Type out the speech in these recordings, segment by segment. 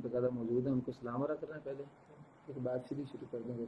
बकायदा मौजूद है उनको सलाम वरा करना है पहले फिर बात सीधी शुरू कर देंगे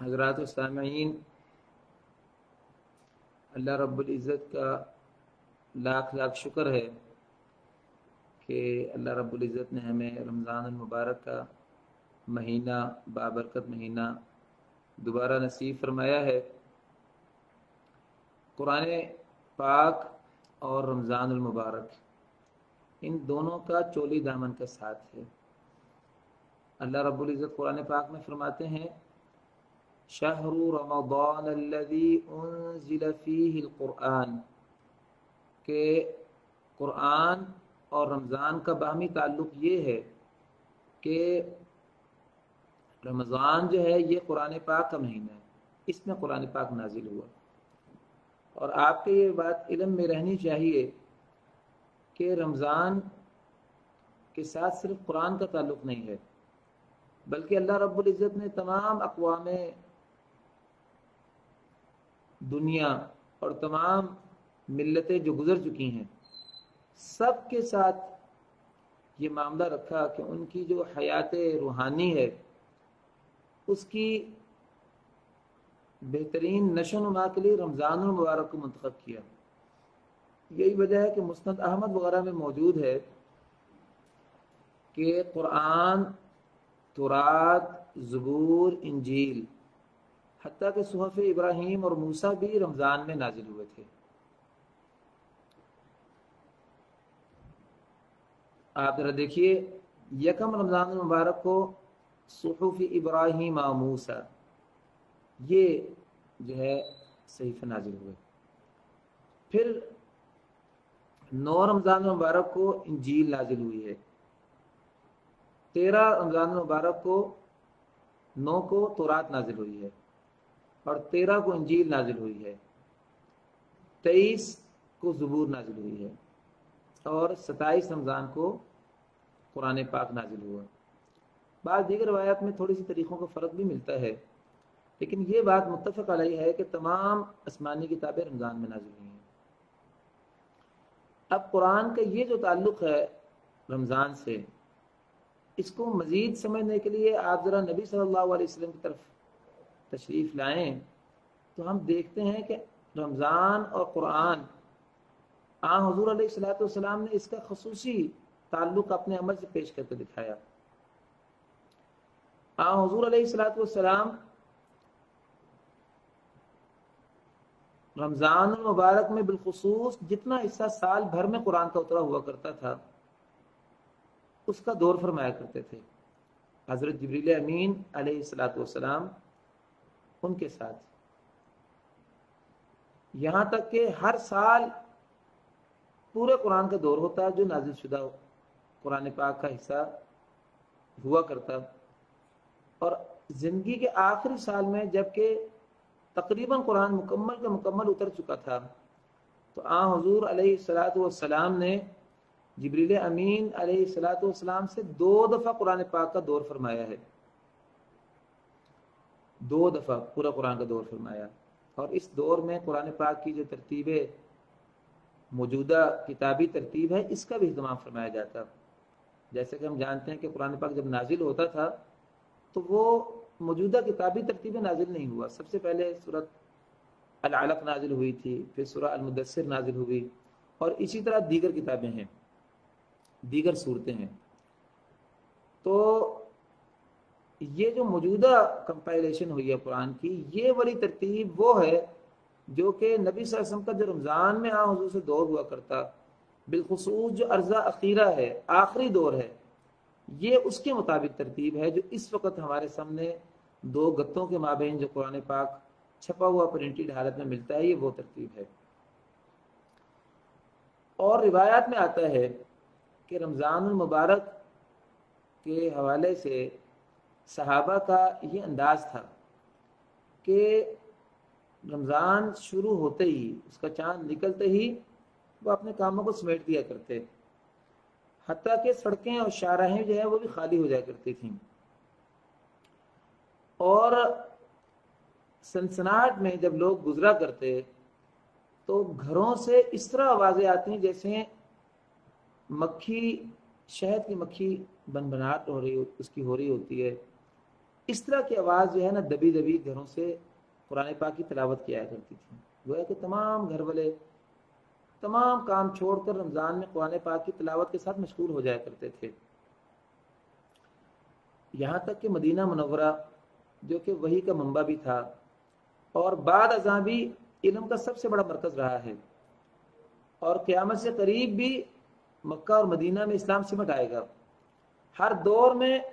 हजरत सामीन अल्लाह रब्बुल इज़्ज़त का लाख लाख शुक्र है कि अल्लाह रब्बुल इज़्ज़त ने हमें रमज़ान मुबारक का महीना बाबरकत महीना दोबारा नसीब फरमाया है। कुरान पाक और रमज़ान मुबारक, इन दोनों का चोली दामन का साथ है। अल्लाह रब्बुल इज़्ज़त कुरान पाक में फरमाते हैं, शहरु रमदान उनजिल फीहिल कुरान के कुरान और रमज़ान का बाहमी ताल्लुक ये है कि रमज़ान जो है, ये कुरान पाक का महीना है। इसमें कुरान पाक नाजिल हुआ। और आपके ये बात इलम में रहनी चाहिए कि रमज़ान के साथ सिर्फ़ कुरान का ताल्लुक नहीं है, बल्कि अल्लाह रब्बुल इज़्ज़त ने तमाम अकवाम दुनिया और तमाम मिलतें जो गुजर चुकी हैं सब के साथ ये मामला रखा कि उनकी जो हयात रूहानी है उसकी बेहतरीन नशो नुमा के लिए रमज़ान मुबारक को मंतखब किया। यही वजह है कि मुस्ंद अहमद वगैरह में मौजूद है कि कुरान तुरात, ज़बूर, इंजील हती के सुहफ़ इब्राहिम और मूसा भी रमज़ान में नाजिल हुए थे। आप जरा देखिए, यकम रमज़ान मुबारक को सहूफ़ इब्राहिम मूसा। ये जो है सहीफ़ नाजिल हुए। फिर नौ रमज़ान मुबारक को इंजील नाजिल हुई है। तेरह रमज़ान मुबारक को, नौ को तोरात नाजिल हुई है और तेरह को इंजील नाजिल हुई है। तेईस को ज़बूर नाजिल हुई है और सताईस रमज़ान को कुरान पाक नाजिल हुआ। बाद दीगर रवायात में थोड़ी सी तरीक़ों का फ़र्क भी मिलता है। लेकिन ये बात मुतफ़ अलई है कि तमाम आसमानी किताबें रमज़ान में नाजिल हुई हैं। अब कुरान का ये जो ताल्लुक़ है रमज़ान से, इसको मज़ीद समझने के लिए आप ज़रा नबी सल्लल्लाहु अलैहि वसल्लम की तरफ़ तशरीफ़ लाएँ तो हम देखते हैं कि रमज़ान और कुरान, आ, हजूर सलाम ने इसका खसूसी ताल्लुक अपने अमल से पेश करके दिखाया। आ हजूर सलाम रमज़ान मुबारक में बिलखसूस जितना हिस्सा साल भर में कुरान का उतरा हुआ करता था, उसका दौर फरमाया करते थे। हज़रत जबरील अमीन सलाम उनके साथ। यहाँ तक के हर साल पूरे कुरान का दौर होता है जो नाजिल शुदा कुरान पाक का हिस्सा हुआ करता। और ज़िंदगी के आखिरी साल में जबकि तकरीबन कुरान मुकम्मल का मुकम्मल उतर चुका था तो आ हजूर सलाम ने जबरील अमीन सलाम से दो दफ़ा कुरान पाक का दौर फरमाया है। दो दफ़ा पूरा कुरान का दौर फरमाया। और इस दौर में कुरान पाक की जो तरतीब, मौजूदा किताबी तरतीब है, इसका भी अहतमाम फरमाया जाता। जैसे कि हम जानते हैं कि कुरान पाक जब नाजिल होता था तो वो मौजूदा किताबी तरतीब नाजिल नहीं हुआ। सबसे पहले सूरत अलक नाजिल हुई थी, फिर सूरह अलमुदसर नाजिल हुई और इसी तरह दीगर किताबें हैं, दीगर सूरतें हैं। तो ये जो मौजूदा कंपाइलेशन हुई है कुरान की, ये वाली तरतीब वो है जो कि नबी वसल्लम का जो रमज़ान में आ हजूर से दौर हुआ करता। बिलखसूस जो अर्जा अखीरा है, आखिरी दौर है ये उसके मुताबिक तरतीब है जो इस वक्त हमारे सामने दो गत्तों के माबेन जो कुरान पाक छपा हुआ प्रिंटेड हालत में मिलता है, ये वो तरतीब है। और रिवायात में आता है कि रमज़ान मुबारक के हवाले से सहाबा का ये अंदाज था कि रमज़ान शुरू होते ही, उसका चाँद निकलते ही वो अपने कामों को समेट दिया करते। हती कि सड़कें और शाहराहें जो है वो भी खाली हो जाया करती थी। और सनसनाहट में जब लोग गुजरा करते तो घरों से इस तरह आवाज़ें आती जैसे मक्खी, शहद की मक्खी बनबनाट हो रही उसकी हो रही होती है। इस तरह की आवाज़ जो है ना दबी दबी घरों से कुरान पाक की तलावत किया करती थी। गोया कि तमाम घर वाले तमाम काम छोड़कर रमज़ान में कुरान पाक की तलावत के साथ मशहूर हो जाया करते थे। यहाँ तक कि मदीना मनवरा जो कि वही का मंबा भी था, और बाद अजा भी इलम का सबसे बड़ा मरकज रहा है। और क़्यामत से करीब भी मक्का और मदीना में इस्लाम सिमट आएगा। हर दौर में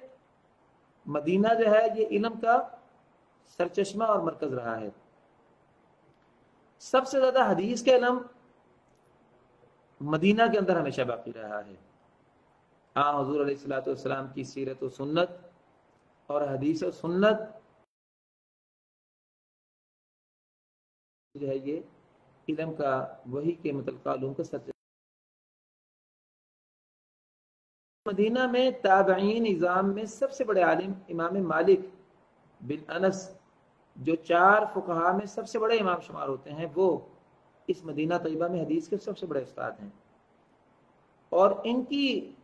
मदीना जो है, ये इलम का सरचश्मा और मरकज रहा है। सबसे ज़्यादा हदीस का इलम मदीना के अंदर हमेशा बाकी रहा है। हाँ हजूर सलाम की सीरत और सुन्नत और हदीस और सुन्नत। है ये, इलम का, वही के मतलब का सच मदीना में ताबईन निज़ाम में सबसे बड़े आलिम इमाम मालिक बिन अनस, जो चार फुकहा में सबसे बड़े इमाम शुमार होते हैं, वो इस मदीना तयबा में हदीस के सबसे बड़े उस्ताद हैं। और इनकी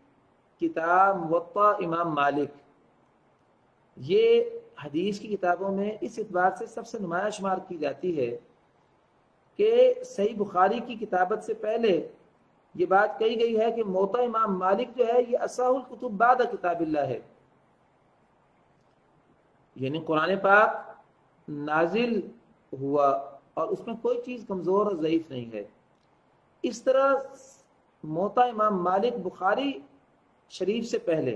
किताब मुत्ता इमाम मालिक, ये हदीस की किताबों में इस एतबार से सबसे नुमाया शुमार की जाती है कि सही बुखारी की किताबत से पहले ये बात कही गई है कि मोता इमाम मालिक जो है, ये असाहुल कुतुब बाद किताबिल्ला है। यानी कुरान पाक नाजिल हुआ। और उसमें कोई चीज़ कमज़ोर और ज़यीफ़ नहीं है। इस तरह मोता इमाम मालिक बुखारी शरीफ से पहले,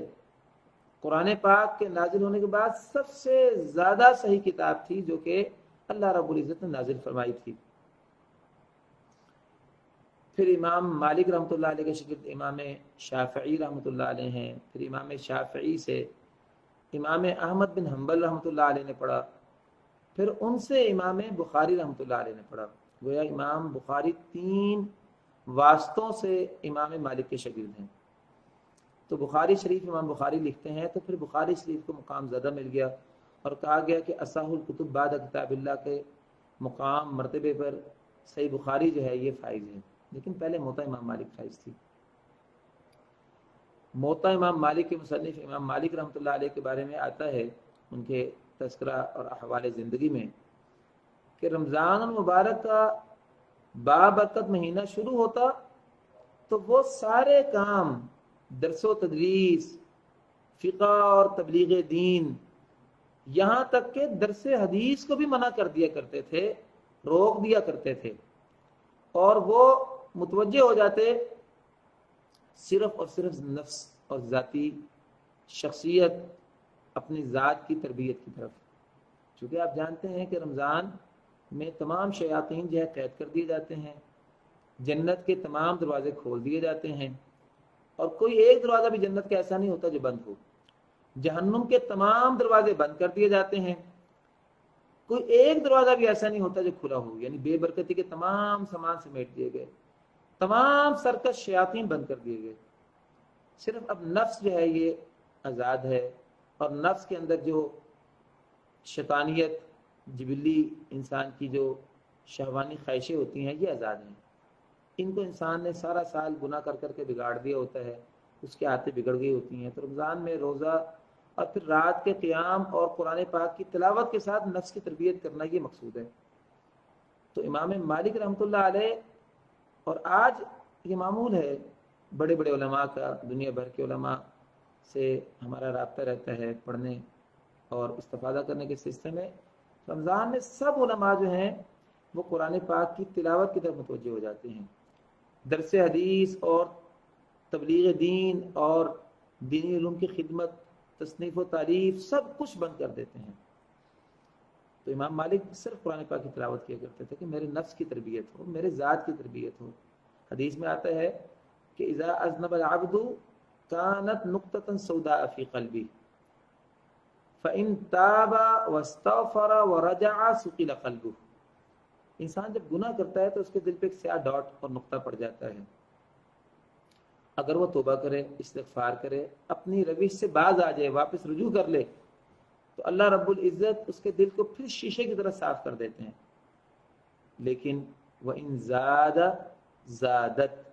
कुरान पाक के नाजिल होने के बाद सबसे ज़्यादा सही किताब थी जो कि अल्लाह रब्बुल इज़्ज़त ने नाजिल फरमाई थी। फिर इमाम मालिक रहमत के शिकत इमाम शाफ़ी रहमत हैं, फिर इमाम शाफ़ी से इमाम अहमद बिन हम्बल रहमत ने पढ़ा। फिर उनसे इमाम बुखारी रहमत ने पढ़ा, गोया इमाम बुखारी तीन वास्तों से इमाम मालिक के शगिर्द हैं। तो बुखारी शरीफ इमाम बुखारी लिखते हैं तो फिर बुखारी शरीफ को मुकाम ज़्यादा मिल गया और कहा गया कि असाहुल कुतुब बाद किताबिल्ला के मुकाम मरतबे पर सही बुखारी जो है, ये फ़ाइज है। लेकिन पहले मोता इमाम मालिक फाइज थी। मोता इमाम मालिक के मुसनफ़ इमाम मालिक रहमत के बारे में आता है, उनके तस्करा और अहवाल ज़िंदगी में कि रमज़ान मुबारक का बाबरकत महीना शुरू होता तो वो सारे काम दरसो तदरीस, फ़िका और तबलीग दीन, यहाँ तक के दरस हदीस को भी मना कर दिया करते थे, रोक दिया करते थे। और वो मुतवजह हो जाते सिर्फ़ और सिर्फ़ नफ्स और ज़ाती शख्सियत अपनी ज़ात की तरबियत की तरफ़। चूँकि आप जानते हैं कि रमज़ान में तमाम शयातीन जो है कैद कर दिए जाते हैं, जन्नत के तमाम दरवाजे खोल दिए जाते हैं, और कोई एक दरवाज़ा भी जन्नत का ऐसा नहीं होता जो बंद हो। जहन्नुम के तमाम दरवाजे बंद कर दिए जाते हैं। कोई एक दरवाज़ा भी ऐसा नहीं होता जो खुला हो, यानी बेबरकती के तमाम सामान समेट दिए गए, तमाम सरकस शयातीन बंद कर दिए गए। सिर्फ़ अब नफ्स जो है ये आज़ाद है और नफ्स के अंदर जो शैतानियत, जबिली इंसान की जो शहवानी ख्वाहिशें होती हैं, ये आज़ाद हैं। इनको इंसान ने सारा साल गुना कर करके बिगाड़ दिया होता है, उसके आते बिगड़ गई होती हैं। तो रमज़ान में रोज़ा और फिर रात के क़्याम और कुरान पाक की तिलावत के साथ नफ्स की तरबियत करना ये मकसूद है। तो इमाम मालिक रहमत और आज ये मामूल है बड़े बड़े का, दुनिया भर के से हमारा रबता रहता है पढ़ने और इस्तफादा करने के सिलसिले में। रमज़ान में सब उलमा जो हैं, वो कुरान पाक की तिलावत की तरफ़ मुतवजह हो जाते हैं। दरस हदीस और तबलीग दीन और दीनी की खिदमत, तसनीफ़ व तारीफ़ सब कुछ बंद कर देते हैं। तो इमाम मालिक सिर्फ़ कुरान पाक की तिलावत किया करते थे कि मेरे नफ्स की तरबियत हो, मेरे ज़ात की तरबियत हो। हदीस में आता है कि इज़ा अजनब आबदू कानत नुकतन सौदा अफ़ी कलबी फ़िन ताबा वस्तफ़रा व रजा सुकीला इंसान जब गुनाह करता है तो उसके दिल पे एक स्याह डॉट और नुकता पड़ जाता है अगर वो तोबा करे इस्तफार करे अपनी रविश से बाज आ जाए वापस रुजू कर ले तो अल्लाह रब्बुल इज़्ज़त उसके दिल को फिर शीशे की तरह साफ़ कर देते हैं लेकिन वह इन ज़्यादा ज़्यादत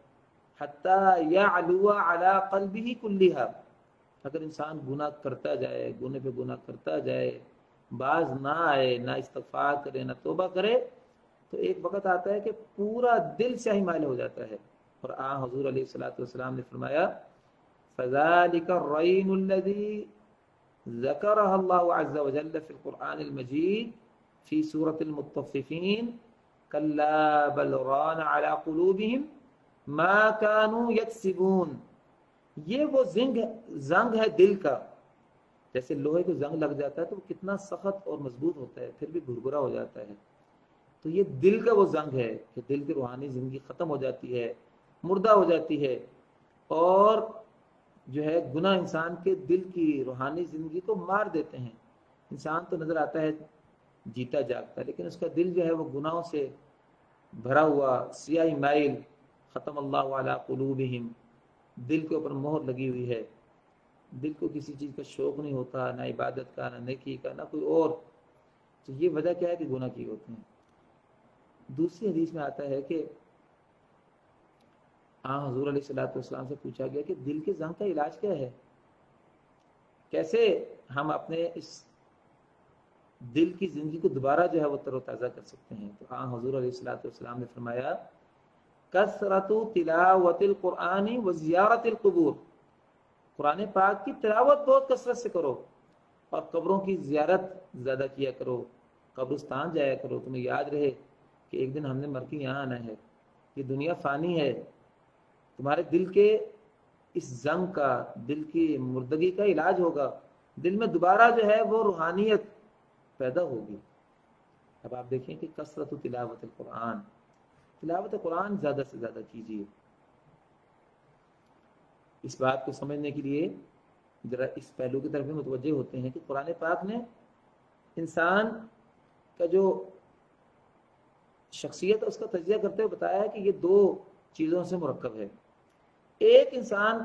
अगर इंसान गुनाह करता जाए, गुने पे गुनाह करता जाए, बाज ना आए, ना इस्तफार करे, ना तोबा करे तो एक वक्त आता है कि पूरा दिल ही मायल हो जाता है। और आ हजूर सलाम ने फरमाया, फजालिका रईनुल्लज़ी ज़करह अल्लाह अज़्ज़ व जल्ल फ़िल क़ुरआनिल मजीद फ़ी सूरतिल मा कानू यक्सिबून ये वो जिंग, जंग है दिल का। जैसे लोहे को जंग लग जाता है तो वो कितना सख्त और मज़बूत होता है, फिर भी घुरघुरा हो जाता है। तो ये दिल का वो जंग है कि दिल की रूहानी ज़िंदगी खत्म हो जाती है, मुर्दा हो जाती है। और जो है गुना इंसान के दिल की रूहानी ज़िंदगी को मार देते हैं। इंसान तो नज़र आता है जीता जागता लेकिन उसका दिल जो है वो गुनाहों से भरा हुआ, सियाही माइल। ख़त्म अल्लाह वाला दिल के ऊपर मोहर लगी हुई है। दिल को किसी चीज़ का शौक नहीं होता, ना इबादत का, ना नेकी का, ना कोई और। तो ये वजह क्या है कि गुना किए होते हैं? दूसरी हदीस में आता है कि हाँ हजूर सलाम से पूछा गया कि दिल के जंग का इलाज क्या है? कैसे हम अपने इस दिल की ज़िंदगी को दोबारा जो है वो तरोताज़ा कर सकते हैं? तो हाँ हजूर सलाम ने फरमाया कसरत तिलावतिल कुरानी व जियारतिल कबूर। कुरान पाक की तिलावत बहुत कसरत से करो और कब्रों की जियारत ज़्यादा किया करो, कब्रस्तान जाया करो। तुम्हें याद रहे कि एक दिन हमने मर के यहाँ आना है, ये दुनिया फ़ानी है। तुम्हारे दिल के इस जंग का, दिल की मुर्दगी का इलाज होगा। दिल में दोबारा जो है वो रूहानियत पैदा होगी। अब आप देखें कि कसरत तिलावत कुरान तिलावत कुरान ज़्यादा से ज़्यादा कीजिए। इस बात को समझने के लिए ज़रा इस पहलू की तरफ़ भी मुतवजह होते हैं कि कुरान पाक ने इंसान का जो शख्सियत है, उसका तजिया करते हुए बताया है कि ये दो चीज़ों से मुरकब है। एक इंसान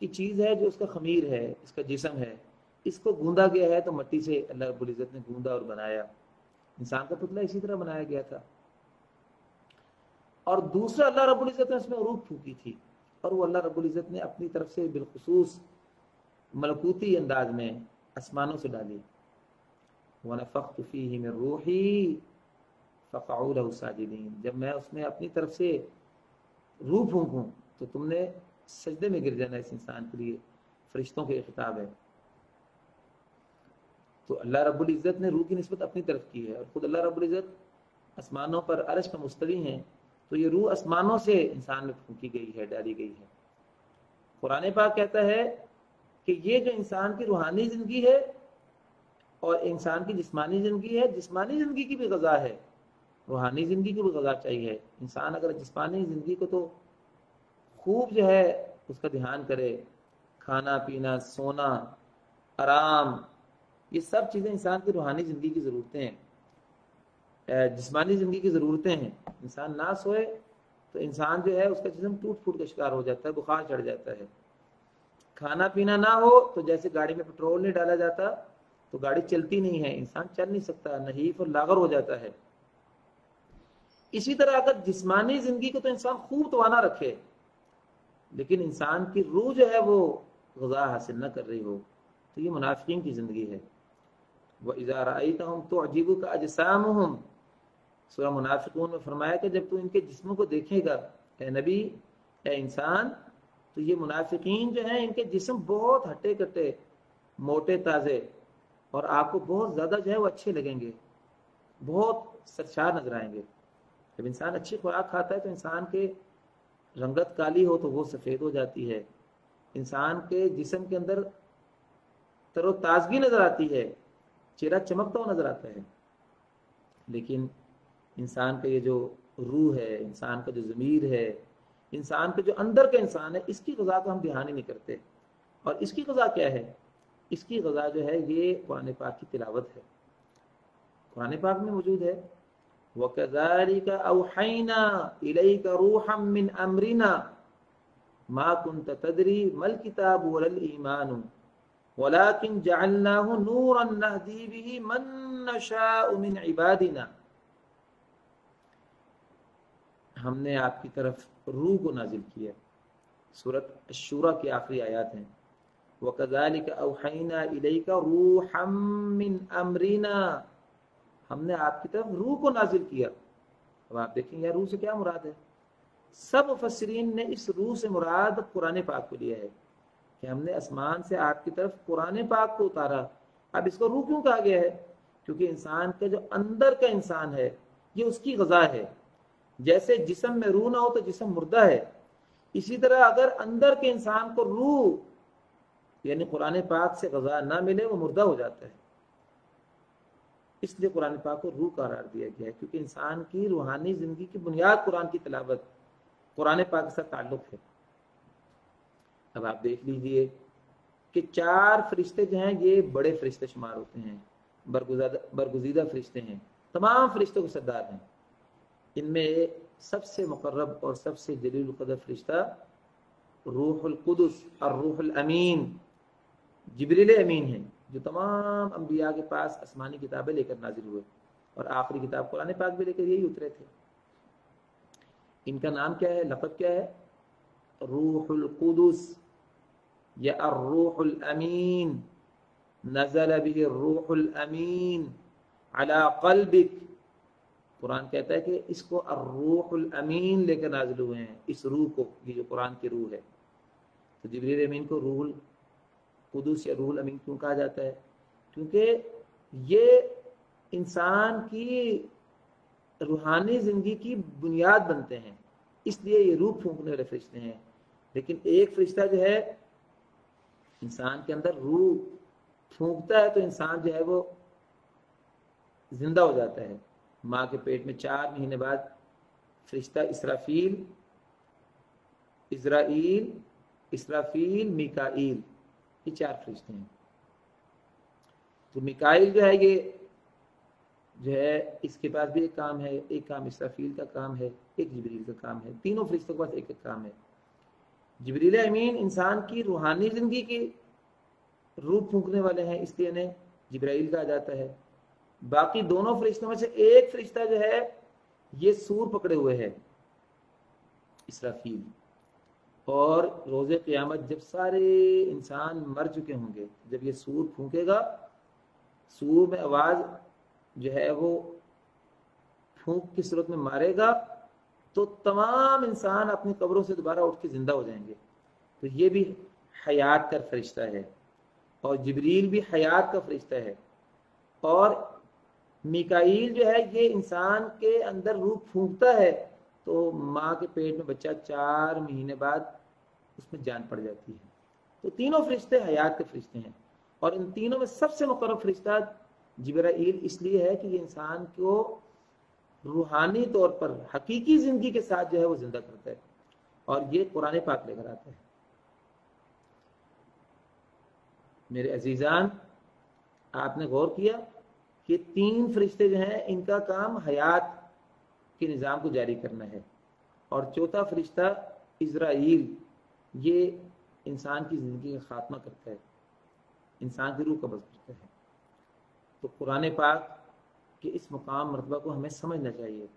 की चीज़ है जो उसका खमीर है, इसका जिसम है, इसको गूंदा गया है तो मट्टी से अल्लाह रबुल्ज़त ने गूंदा और बनाया। इंसान का पुतला इसी तरह बनाया गया था। और दूसरा अल्लाह रबुल्ज़त ने उसमें रूप फूकी थी। और वो अल्लाह रबुल्ज़त ने अपनी तरफ़ से बिलखसूस मलकूती अंदाज में आसमानों से डाली। वन फ़ी में रूही फ़ाउल साजिदीन। जब मैं उसमें अपनी तरफ़ से रूह फूकूँ तो तुमने सजदे में गिर जाना इस इंसान के लिए फरिश्तों के खिताब है। तो अल्लाह रब्बुल इज़्ज़त ने रूह की नस्बत अपनी तरफ़ की है और खुद अल्लाह रब्बुल इज़्ज़त आसमानों पर अरश पर मुस्तरी हैं। तो ये रूह आसमानों से इंसान में फूकी गई है, डाली गई है। कुरान पाक कहता है कि ये जो इंसान की रूहानी ज़िंदगी है और इंसान की जिस्मानी ज़िंदगी है, जिस्मानी ज़िंदगी की भी गज़ा है। रूहानी ज़िंदगी की भी गज़ा चाहिए। इंसान अगर जिस्मानी ज़िंदगी को तो खूब जो है उसका ध्यान करे। खाना, पीना, सोना, आराम, ये सब चीज़ें इंसान की रूहानी ज़िंदगी की ज़रूरतें हैं। जिस्मानी ज़िंदगी की ज़रूरतें हैं। इंसान ना सोए तो इंसान जो है उसका जिसम टूट फूट का शिकार हो जाता है, बुखार चढ़ जाता है। खाना पीना ना हो तो जैसे गाड़ी में पेट्रोल नहीं डाला जाता तो गाड़ी चलती नहीं है। इंसान चल नहीं सकता, नहीफ और लागर हो जाता है। इसी तरह अगर जिस्मानी ज़िंदगी को तो इंसान खूब तोाना रखे, लेकिन इंसान की रूह जो है वो गजा हासिल न कर रही हो तो ये मुनाफिकीन की ज़िंदगी है। वह इज़ार तो अजीब का अजसाम हम सूरा मुनाफिकून में फरमाया कि जब तू इनके जिस्मों को देखेगा, ए नबी, ए इंसान तो ये मुनाफिकीन जो हैं, इनके जिस्म बहुत हट्टे कट्टे मोटे, ताज़े, और आपको बहुत ज़्यादा जो है वो अच्छे लगेंगे, बहुत सरशार नज़र आएँगे। जब इंसान अच्छी खुराक खाता है तो इंसान के रंगत काली हो तो वो सफ़ेद हो जाती है। इंसान के जिसम के अंदर तरोताजगी नज़र आती है, चेहरा चमकता हुआ नज़र आता है। लेकिन इंसान का ये जो रूह है, इंसान का जो ज़मीर है, इंसान का जो अंदर का इंसान है, इसकी गज़ा को हम ध्यान ही नहीं करते। और इसकी गज़ा क्या है? इसकी गज़ा जो है, ये कुरान पाक की तिलावत है। कुरान पाक में मौजूद है वकदारिक अवहैना इलैका रूहम मिन मा तदरी मल किताब वलल ईमान, वलाकिन जअलनाहु नूरन नहदी बिही मन नशाउ मिन इबादिना। हमने आपकी तरफ़ रूह को नाजिल किया सूरत शुरा की आखिरी आयत हैं। वकदालिक अवहैना इलैका रूहम अमरिना। हमने आपकी तरफ़ रूह को नाजिल किया। अब आप देखेंगे रूह से क्या मुराद है? सब मुफसरीन ने इस रूह से मुराद कुरान पाक को लिया है कि हमने आसमान से आपकी तरफ़ कुरान पाक को उतारा। अब इसको रूह क्यों कहा गया है? क्योंकि इंसान का जो अंदर का इंसान है, ये उसकी गजा है। जैसे जिसम में रूह ना हो तो जिसम मुर्दा है। इसी तरह अगर अंदर के इंसान को रूह, यानी कुरान पाक से गजा ना मिले, वो मुर्दा हो जाता है। इसलिए कुरान पाक को रूह करार दिया गया है, क्योंकि इंसान की रूहानी ज़िंदगी की बुनियाद कुरान की तलावत, कुरान पाक के साथ ताल्लुक है। अब आप देख लीजिए कि चार फरिश्ते जो हैं, ये बड़े फरिश्ते शुमार होते हैं बरगुजीदा फरिश्ते हैं, तमाम फरिश्तों के सरदार हैं। इनमें सबसे मुकर्रब और सबसे जलील कदर फरिश्ता रूहुल कुदस और रूहुल अमीन, जबरील अमीन है, जो तमाम अम्बिया के पास आसमानी किताबें लेकर नाजिल हुए और आखिरी किताब कुरान पाक भी लेकर यही उतरे थे। इनका नाम क्या है? लफत क्या है? रूहुल कुदस, या रूहुल अमीन, नजल भी रूहुल अमीन, अला कल्बिक कुरान कहता है कि इसको अर्रूहुल अमीन लेकर नाजिल हुए हैं, इस रूह को, ये जो कुरान की रूह है। तो जबरील अमीन को रूहुल कुदूस या रूहुल अमीन क्यों कहा जाता है? क्योंकि ये इंसान की रूहानी ज़िंदगी की बुनियाद बनते हैं, इसलिए ये रूह फूंकने वाले फरिश्ते हैं। लेकिन एक फरिश्ता जो है, इंसान के अंदर रूह फूंकता है तो इंसान जो है वो ज़िंदा हो जाता है। माँ के पेट में चार महीने बाद फरिश्ता इसराफील, इसराइल, इसराफील, मिकाइल, ये चार फरिश्ते हैं। तो मिकाइल जो है ये, जो है इसके पास भी एक काम है, एक काम इसराफील का काम है, एक जबरील का काम है। तीनों फरिश्तों के पास एक एक काम है। जबरील अमीन इंसान की रूहानी ज़िंदगी की रूप फूकने वाले हैं, इसलिए इन्हें जबराइल कहा जाता है। बाकी दोनों फरिश्तों में से एक फरिश्ता जो है, ये सूर पकड़े हुए है, इसराफील। और रोज़े क़यामत जब सारे इंसान मर चुके होंगे, जब ये सूर फूकेगा, सूर में आवाज़ जो है वो फूक की सूरत में मारेगा तो तमाम इंसान अपनी कब्रों से दोबारा उठ के ज़िंदा हो जाएँगे। तो ये भी हयात का फरिश्ता है, और जबरील भी हयात का फरिश्ता है। और मिकाइल जो है, ये इंसान के अंदर रूह फूकता है तो माँ के पेट में बच्चा चार महीने बाद उसमें जान पड़ जाती है। तो तीनों फरिश्ते हयात के फरिश्ते हैं और इन तीनों में सबसे मुकर फरिश्ता जबराइल इसलिए है कि ये इंसान को रूहानी तौर पर, हकीकी ज़िंदगी के साथ जो है वो ज़िंदा करता है और ये कुरान पाक लेकर आता है। मेरे अजीजान, आपने गौर किया कि तीन फरिश्ते जो हैं, इनका काम हयात के निज़ाम को जारी करना है। और चौथा फरिश्ता इसराइल ये इंसान की ज़िंदगी का खात्मा करता है। इंसान की रूह कब्ज करता है। तो कुरान पाक के इस मुकाम, मरतबा को हमें समझना चाहिए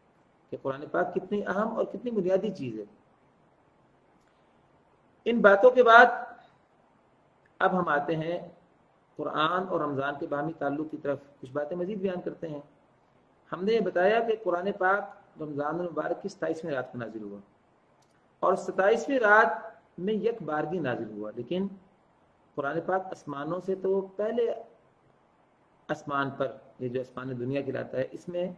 कि कुरान पाक कितनी अहम और कितनी बुनियादी चीज़ है। इन बातों के बाद अब हम आते हैं कुरान और रमज़ान के बाहमी ताल्लुक की तरफ़ कुछ बातें मजीद बयान करते हैं। हमने ये बताया कि कुरान पाक रमज़ान मुबारक की सताईसवीं रात को नाजिल हुआ। और सताईसवीं रात में यक बारगी नाजिल हुआ, लेकिन कुरान पाक आसमानों से तो पहले आसमान पर, ये जो आसमान दुनिया गिराता है, इसमें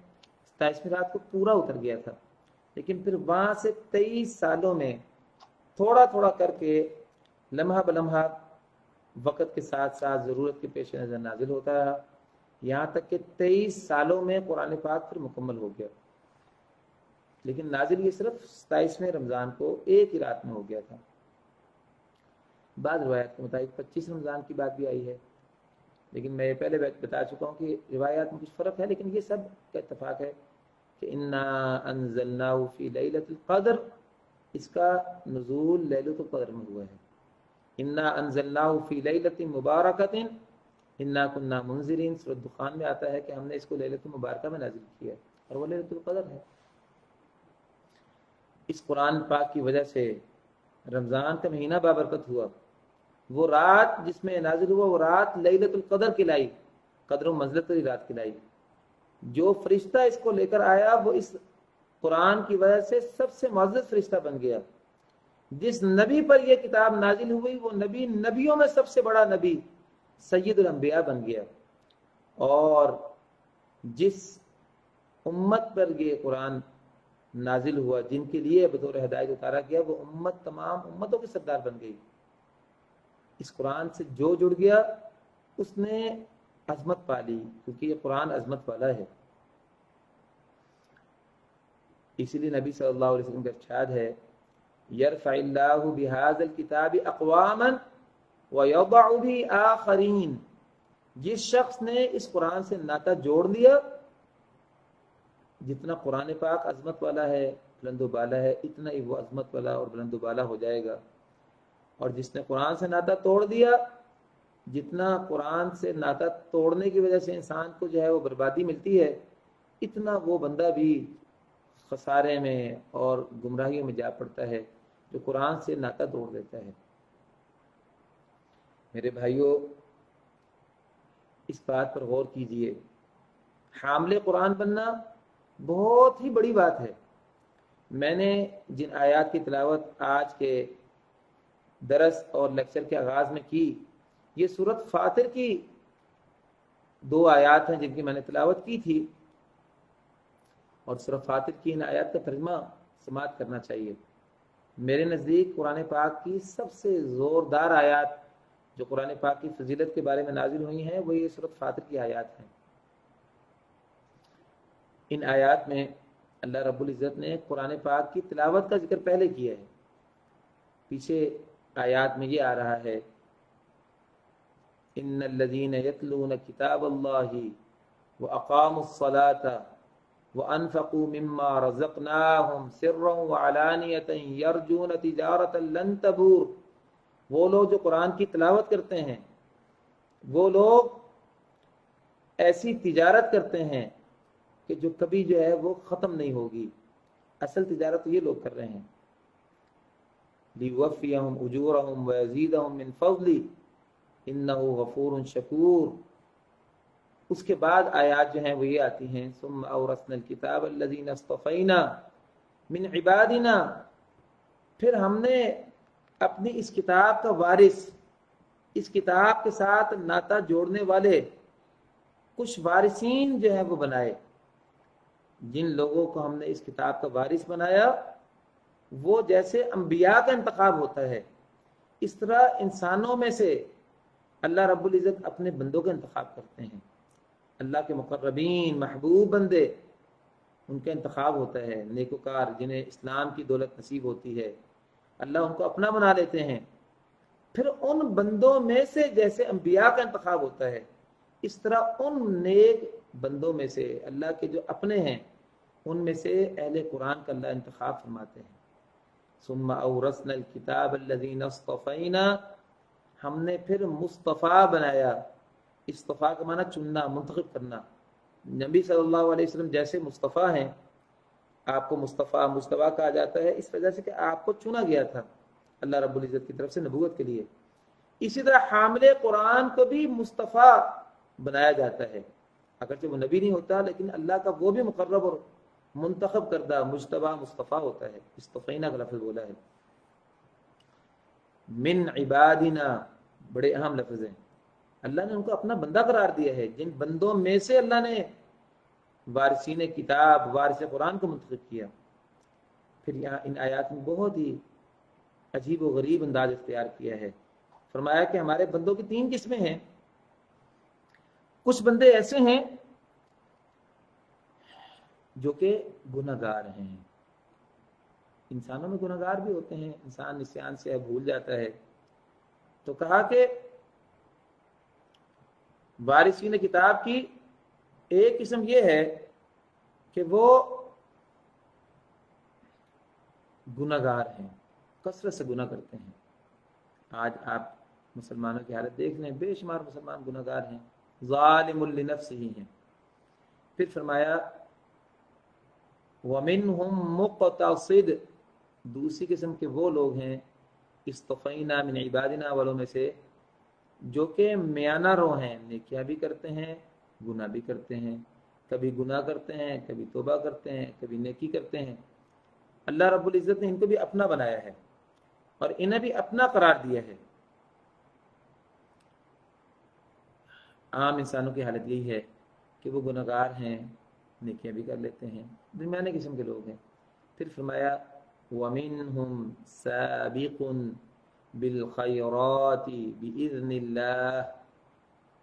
सताईसवीं रात को पूरा उतर गया था। लेकिन फिर वहाँ से तेईस सालों में थोड़ा थोड़ा करके लम्हा बलम्हा वक़्त के साथ साथ ज़रूरत के पेश नज़र नाजिल होता रहा यहाँ तक कि तेईस सालों में कुरान पाक फिर मुकम्मल हो गया। लेकिन नाजिल ये सिर्फ़ सताईसवें रमज़ान को एक ही रात में हो गया था। बाद रिवायत के मुताबिक पच्चीस रमज़ान की बात भी आई है। लेकिन मैं पहले बता चुका हूँ कि रिवायात में कुछ फ़र्क है, लेकिन ये सब का इतफाक़ है कि इन्ना अनजल्नाफ़ी लैलतुल इसका नजूल लैलतुल में हुआ है। इन्ना अनजल्लाफ़ी लैलत मुबारकतिन। इन्ना कुन्ना मुंजरीन। सूरत में आता है कि हमने इसको लैलत मुबारक में नाजिल किया है, और वो लैलतुल है। इस कुरान पाक की वजह से रमज़ान का महीना बाबरकत हुआ। वो रात जिसमें नाजिल हुआ, वो रात लईलतुल कदर लाई, कदर मंजलत की रात लाई। जो फरिश्ता इसको लेकर आया, वो इस कुरान की वजह से सबसे मजद फरिश्ता बन गया। जिस नबी पर यह किताब नाजिल हुई, वो नबी नबियों में सबसे बड़ा नबी सैदुल अंबिया बन गया। और जिस उम्मत पर ये कुरान नाजिल हुआ, जिनके लिए बतौर हदायत उतारा गया, वो उम्मत, तमाम उम्मतों के सरदार बन गई। इस कुरान से जो जुड़ गया, उसने अजमत पा ली, क्योंकि ये कुरान अजमत वाला है। इसीलिए नबी सल्लल्लाहु अलैहि वसल्लम का इरशाद है यरफ़िल्लाहु बिहाज़ल किताब अक़वामन व आखरीन जिस शख्स ने इस कुरान से नाता जोड़ लिया, जितना कुरान पाक अजमत वाला है बुलंदोबाला है, इतना ही वो अजमत वाला और बुलंदोबाला हो जाएगा। और जिसने कुरान से नाता तोड़ दिया, जितना कुरान से नाता तोड़ने की वजह से इंसान को जो है वो बर्बादी मिलती है, इतना वो बंदा भी खसारे में और गुमराहियों में जा पड़ता है। जो कुरान से नाता तोड़ देता है। मेरे भाइयों, इस बात पर गौर कीजिए। हामले कुरान बनना बहुत ही बड़ी बात है। मैंने जिन आयात की तलावत आज के दरस और लेक्चर के आगाज़ में की, ये सूरत फातिर की दो आयात हैं जिनकी मैंने तलावत की थी। और सूरत फातिर की इन आयात का तर्जमा समाप्त करना चाहिए। मेरे नज़दीक कुरान पाक की सबसे ज़ोरदार आयात, जो कुरान पाक की फजीलत के बारे में नाजिल हुई हैं, वो ये सूरत फातिर की आयात हैं। इन आयात में अल्लाह रब्बुल इज़्ज़त ने कुरान पाक की तिलावत का ज़िक्र पहले किया है। पीछे आयात में ये आ रहा है इन लदीन यतलून किताब अल्लाही व अकामसलात व अनफ़ू मम्मा रज़क़नाहुम सिर्रन व अलानियतन यरजून तिजारत लन तबूर वो लोग जो कुरान की तिलावत करते हैं, वो लोग ऐसी तिजारत करते हैं कि जो कभी जो है वो ख़त्म नहीं होगी। असल तिजारत तो ये लोग कर रहे हैं। गफ़ूरुन शकूर। उसके बाद आयात जो हैं वो ये आती हैं सुम औरसनल किताब अल्लज़ीन मिन इबादिना। फिर हमने अपनी इस किताब का वारिस, इस किताब के साथ नाता जोड़ने वाले कुछ वारिसीन जो है वो बनाए। जिन लोगों को हमने इस किताब का वारिस बनाया, वो जैसे अम्बिया का इंतखब होता है, इस तरह इंसानों में से अल्लाह रब्बुल इज़्ज़त अपने बंदों का इंतखब करते हैं। अल्लाह के मुकर्रबीन, महबूब बंदे, उनका इंतखब होता है, नेकोकार जिन्हें इस्लाम की दौलत नसीब होती है। अल्लाह उनको अपना बना लेते हैं। फिर उन बंदों में से जैसे अम्बिया का इंतखब होता है, इस तरह उन नेक बंदों में से, अल्लाह के जो अपने हैं, उनमें से अहले कुरान का अल्लाह इंतखब फरमाते हैं। औरसन किताब हमने फिर मुस्तफ़ा बनाया। इस्तफ़ा का माना चुनना, मुंतखब करना। नबी सल्लल्लाहु अलैहि वसल्लम जैसे मुस्तफ़ा हैं, आपको मुस्तफ़ा मुस्तफ़ा कहा जाता है, इस वजह से कि आपको चुना गया था अल्लाह रब्बुल इज़्ज़त की तरफ़ से नबूवत के लिए। इसी तरह हामिल कुरान को भी मुस्तफ़ा बनाया जाता है। अगरचे वो नबी नहीं होता, लेकिन अल्लाह का वो भी मुकर्रब और मुंतखब करदा मुशतबा मुस्तफ़ा होता है। इस्तफ़ीना का लफ्ज़ बोला है। मिन इबादिना, बड़े अहम लफ्ज़ हैं। अल्लाह ने उनको अपना बंदा करार दिया है। जिन बंदों में से अल्लाह ने वारसीन किताब, वारिस कुरान को मुंतखब किया। फिर यहाँ इन आयात में बहुत ही अजीब व गरीब अंदाज इख्तियार किया है। फरमाया कि हमारे बंदों की तीन किस्में हैं। कुछ बंदे ऐसे हैं जो कि गुनागार हैं। इंसानों में गुनागार भी होते हैं। इंसान निशान से भूल जाता है। तो कहा कि वारिसी ने किताब की एक किस्म यह है कि वो गुनागार हैं, कसरत से गुना करते हैं। आज आप मुसलमानों की हालत देख लें, बेशुमार मुसलमान गुनागार हैं ालिमनफ्स ही हैं। फिर फरमाया वमिन मुकतसिद दूसरी किस्म के वो लोग हैं इस इस्तफ़ीना मिन इबादिना, वालों में से जो कि म्याना रो हैं, नेकिया भी करते हैं, गुना भी करते हैं। कभी गुना करते हैं, कभी तोबा करते हैं, कभी नेकी करते हैं। अल्लाह रब्बुल इज़्ज़त ने इनको भी अपना बनाया है और इन्हें भी अपना करार दिया है। आम इंसानों की हालत यही है कि वो गुनागार हैं, नेकियाँ भी कर लेते हैं दरमियाने किस्म के लोग हैं। फिर फरमाया वमिन हम साबिकुन बिलखैराती बिइज़्निल्लाह।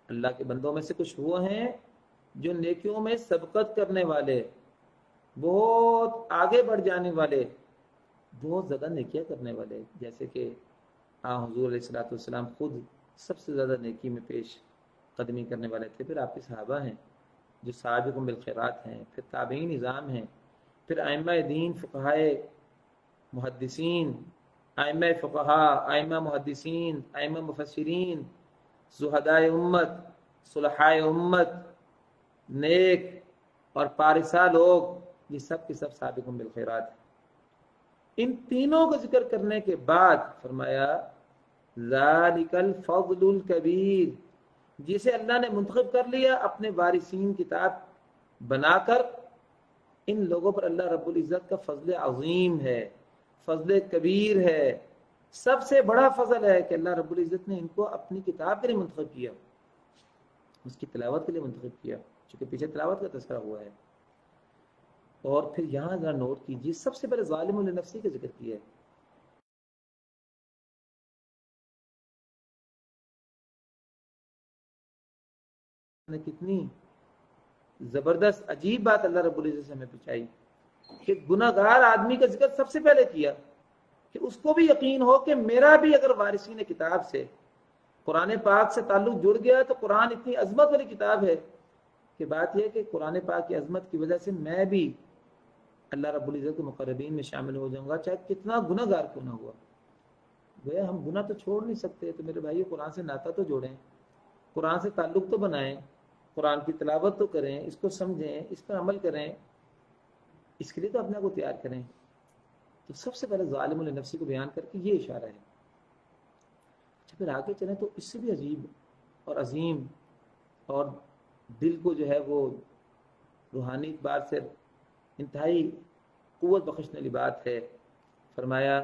अल्लाह के बंदों में से कुछ वो हैं जो नेकियों में सबकत करने वाले, बहुत आगे बढ़ जाने वाले, बहुत ज़्यादा नेकियाँ करने वाले, जैसे कि हाँ हजूर सलाम खुद सबसे ज़्यादा नेकी में पेश कदमी करने वाले थे, फिर आपके सहाबा हैं जो सबक बिलखैरात हैं, फिर ताबी निज़ाम हैं, फिर आयमा दीन फ़ुकाए मुहदसिन आयम फ़ुकहा आयमा मुहदसिन आयमा मुफसरीन जुहदाय उम्मत सुलहाय उम्मत नेक और पारिसा लोग, ये सब के सब सबक बिलखैरात हैं। इन तीनों का ज़िक्र करने के बाद फरमाया फजलुल कबीर, जिसे अल्लाह ने मुंतखब कर लिया, अपने वारिसीन किताब बनाकर, इन लोगों पर अल्लाह रब्बुल इज़्ज़त का फजल अजीम है। फजल कबीर है। सबसे बड़ा फजल है कि अल्लाह रब्बुल इज़्ज़त ने इनको अपनी किताब के लिए मुंतखब किया। उसकी तिलावत के लिए मुंतखब किया। चूँकि पीछे तिलावत का तस्करा हुआ है। और फिर यहाँ जरा नोट कीजिए, सबसे पहले ालिम नफसी का ज़िक्र किया है। कितनी ज़बरदस्त अजीब बात अल्लाह इज़्ज़त से हमें पहुंचाई। कि गुनागार आदमी का ज़िक्र सबसे पहले किया कि उसको भी यकीन हो कि मेरा भी अगर वारिसी ने किताब से, कुरान पाक से ताल्लुक जुड़ गया तो कुरान इतनी अजमत वाली किताब है कि बात यह कि कुरान पाक की अजमत की वजह से मैं भी अल्लाह रब्बुल इज़्ज़त के मुकरबीन में शामिल हो जाऊँगा, चाहे कितना गुनागार क्यों ना हुआ। गया हम गुना तो छोड़ नहीं सकते तो मेरे भाई कुरान से नाता तो जोड़ें, कुरान से ताल्लुक तो बनाएँ, कुरान की तलावत तो करें, इसको समझें, इस पर अमल करें इसके लिए तो अपने को तैयार करें। तो सबसे पहले नफसी को बयान करके ये इशारा है। अच्छा फिर आगे चलें तो इससे भी अजीब और अजीम और दिल को जो है वो रूहानी बात से इंतहाई कुत बख्शने वाली बात है। फरमाया,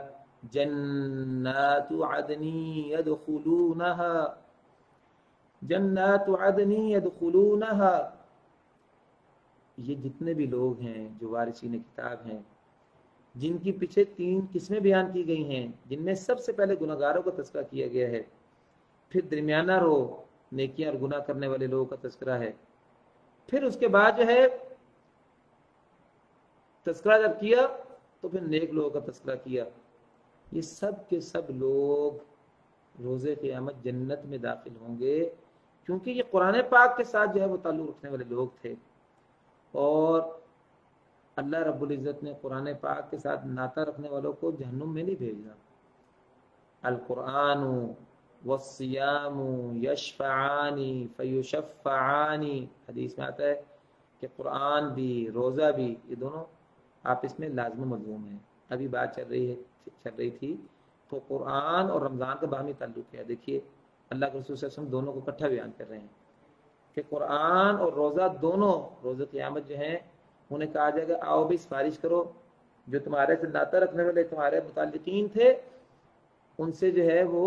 जन्नत आदनी यदखुलूनहा। ये जितने भी लोग हैं, जो वारिसीन किताब हैं, जिनकी पीछे तीन किस्में बयान की गई हैं, जिनमें सबसे पहले गुनागारों का तस्करा किया गया है, फिर दरमियाना रो, नेकियाँ और गुना करने वाले लोगों का तस्करा है। फिर उसके बाद जो है, तस्करा जब किया तो फिर नेक लोगों का तस्करा किया। ये सब के सब लोग रोज़े क़यामत जन्नत में दाखिल होंगे, क्योंकि ये कुरान पाक के साथ जो है, वो ताल्लुक रखने वाले लोग थे। और अल्लाह रब्बुल इज़्ज़त ने कुरान पाक के साथ नाता रखने वालों को जहनुम में नहीं भेजना अल कुरान वसियाम यशफ़ानी फ़युशफ़ानी हदीस में आता है कि कुरान भी, रोज़ा भी, ये दोनों आप इसमें लाजम मजलूम है। अभी बात चल रही है, चल रही थी तो कुरान और रमज़ान का बाहमी ताल्लुक है। देखिए, अल्लाह के रसूल दोनों को इकट्ठा बयान कर रहे हैं। कि कुरान और रोज़ा दोनों रोज़ क़्यामत जो है, उन्हें कहा जाएगा, आओ भी सिफारिश करो, जो तुम्हारे से नाता रखने वाले, तुम्हारे मुतालिकीन थे, उनसे जो है वो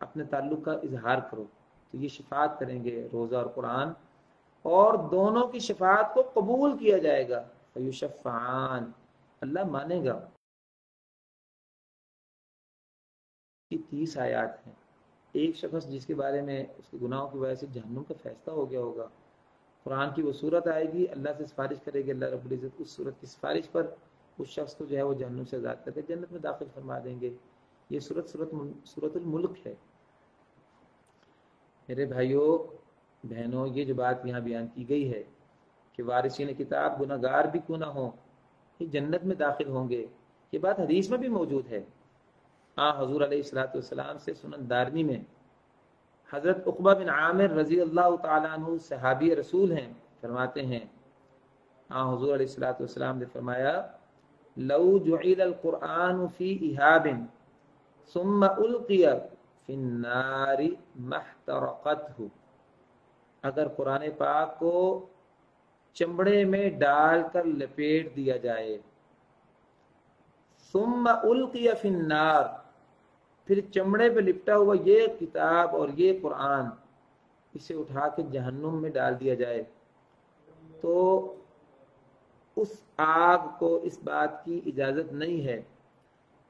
अपने ताल्लुक का इजहार करो। तो ये शिफात करेंगे रोज़ा और कुरान और दोनों की शिफात को कबूल किया जाएगा। फयुशफ़ान अल्लाह मानेगा तीस आयात हैं। एक शख्स जिसके बारे में, उसके गुनाहों की वजह से जहन्नुम का फैसला हो गया होगा। कुरान की वो सूरत आएगी, अल्लाह से सिफारिश करेगी, अल्लाह रबुल्ज़त उस सूरत की सिफारिश पर उस शख्स को जो है वो जहनुम से आज़ाद करके जन्नत में दाखिल फरमा देंगे। ये सूरत सूरत सूरतुलमुल्क है। मेरे भाइयों, बहनों, ये जो बात यहाँ बयान की गई है कि वारिसन किताब गुनागार भी क्यों ना हो, ये जन्नत में दाखिल होंगे। ये बात हदीस में भी मौजूद है। हाँ हजूर सलाम से सुनन दारनी में हज़रत उकबा बिन आमिर रज़ी अल्लाह तु सहाबी रसूल हैं, फरमाते हैं हाँ हजूर सलाम ने फरमाया, लऊ कुरान फ़ी इहाबिन, सुम्मा उल्किया फिन्नारी महतरकत अगर कुरान पाक को चमड़े में डालकर लपेट दिया जाए, सुम्मा उल्किया फिन्नार फिर चमड़े पे लिपटा हुआ ये किताब और ये कुरान, इसे उठा के जहन्नुम में डाल दिया जाए। तो उस आग को, इस बात की इजाज़त नहीं है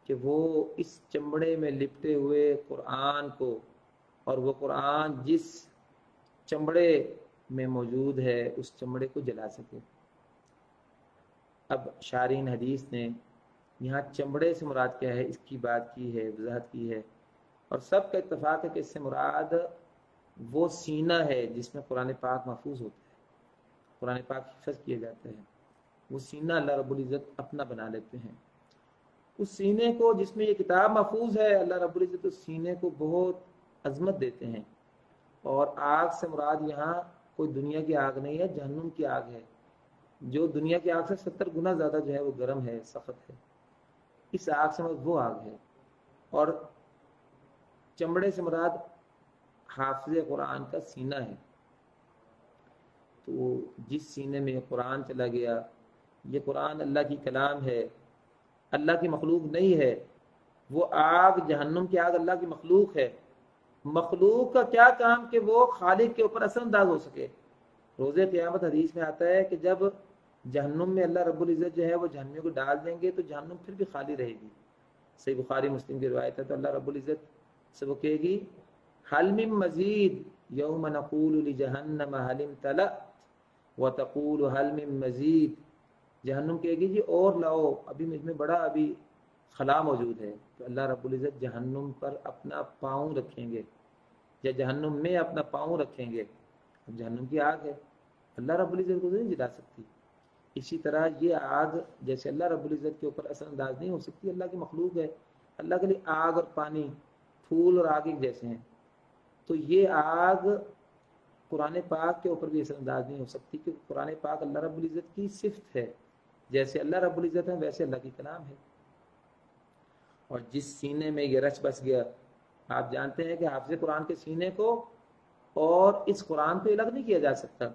कि वो इस चमड़े में लिपटे हुए कुरान को, और वो कुरान जिस चमड़े में मौजूद है, उस चमड़े को जला सके। अब शारीन हदीस ने यहाँ चमड़े से मुराद क्या है? इसकी बात की है, वजाहत की है। और सबका इतफाक है कि इससे मुराद वो सीना है जिसमें कुरान पाक महफूज होता है। कुरान पाक हिफज किए जाते हैं। वो सीना अल्लाह रबुल्ज़त अपना बना लेते हैं। उस सीने को जिसमें ये किताब महफूज है, अल्लाह रबुल्ज़त उस सीने को बहुत अजमत देते हैं। और आग से मुराद यहाँ कोई दुनिया की आग नहीं है, जहन्नुम की आग है। जो दुनिया की आग से सत्तर गुना ज़्यादा जो है वो गर्म है, सख्त है। इस आग से मुराद वो आग है। और चमड़े से मुराद हाफिज कुरान का सीना है। तो जिस सीने में कुरान चला गया, ये कुरान अल्लाह की कलाम है, अल्लाह की मखलूक नहीं है। वो आग, जहन्नुम की आग अल्लाह की मखलूक है। मखलूक का क्या काम कि वो खालिक के ऊपर असरअंदाज हो सके? रोज़े क़यामत हदीस में आता है कि जब जहन्नुम में अल्लाह रब्बुल इज़्ज़त जो है वो जहन्नुम को डाल देंगे तो जहन्नुम फिर भी खाली रहेगी। सही बुखारी मुस्लिम की रिवायत है तो अल्लाह रब्बुल इज़्ज़त से वो कहेगी हलमिम मजीद यौम नकूल जहन्नम हलिम तला व तकूल हलमिम मजीद। जहन्नुम कहेगी, जी, और लाओ, अभी मुझमें बड़ा अभी खला मौजूद है। तो अल्लाह रब्बुल इज़्ज़त जहन्नुम पर अपना पाँव रखेंगे, या जहन्नुम में अपना पाँव रखेंगे। जहन्नुम की आग है, अल्लाह रब्बुल इज़्ज़त को नहीं जिला सकती। इसी तरह ये आग, जैसे अल्लाह रब्ज़त के ऊपर असरअंदाज नहीं हो सकती, अल्लाह की मखलूक है। अल्लाह के लिए आग और पानी, फूल और आग एक जैसे हैं। तो ये आग कुरान पाक के ऊपर भी असरअंदाज नहीं हो सकती, क्योंकि कुरान पाक अल्लाह रब्ज़त की सिफत है। जैसे अल्लाह रब्ज़त है, वैसे अल्लाह की कलाम है। और जिस सीने में ये रच बस गया, आप जानते हैं कि हाफिज कुरान के सीने को और इस कुरान को अलग नहीं किया जा सकता।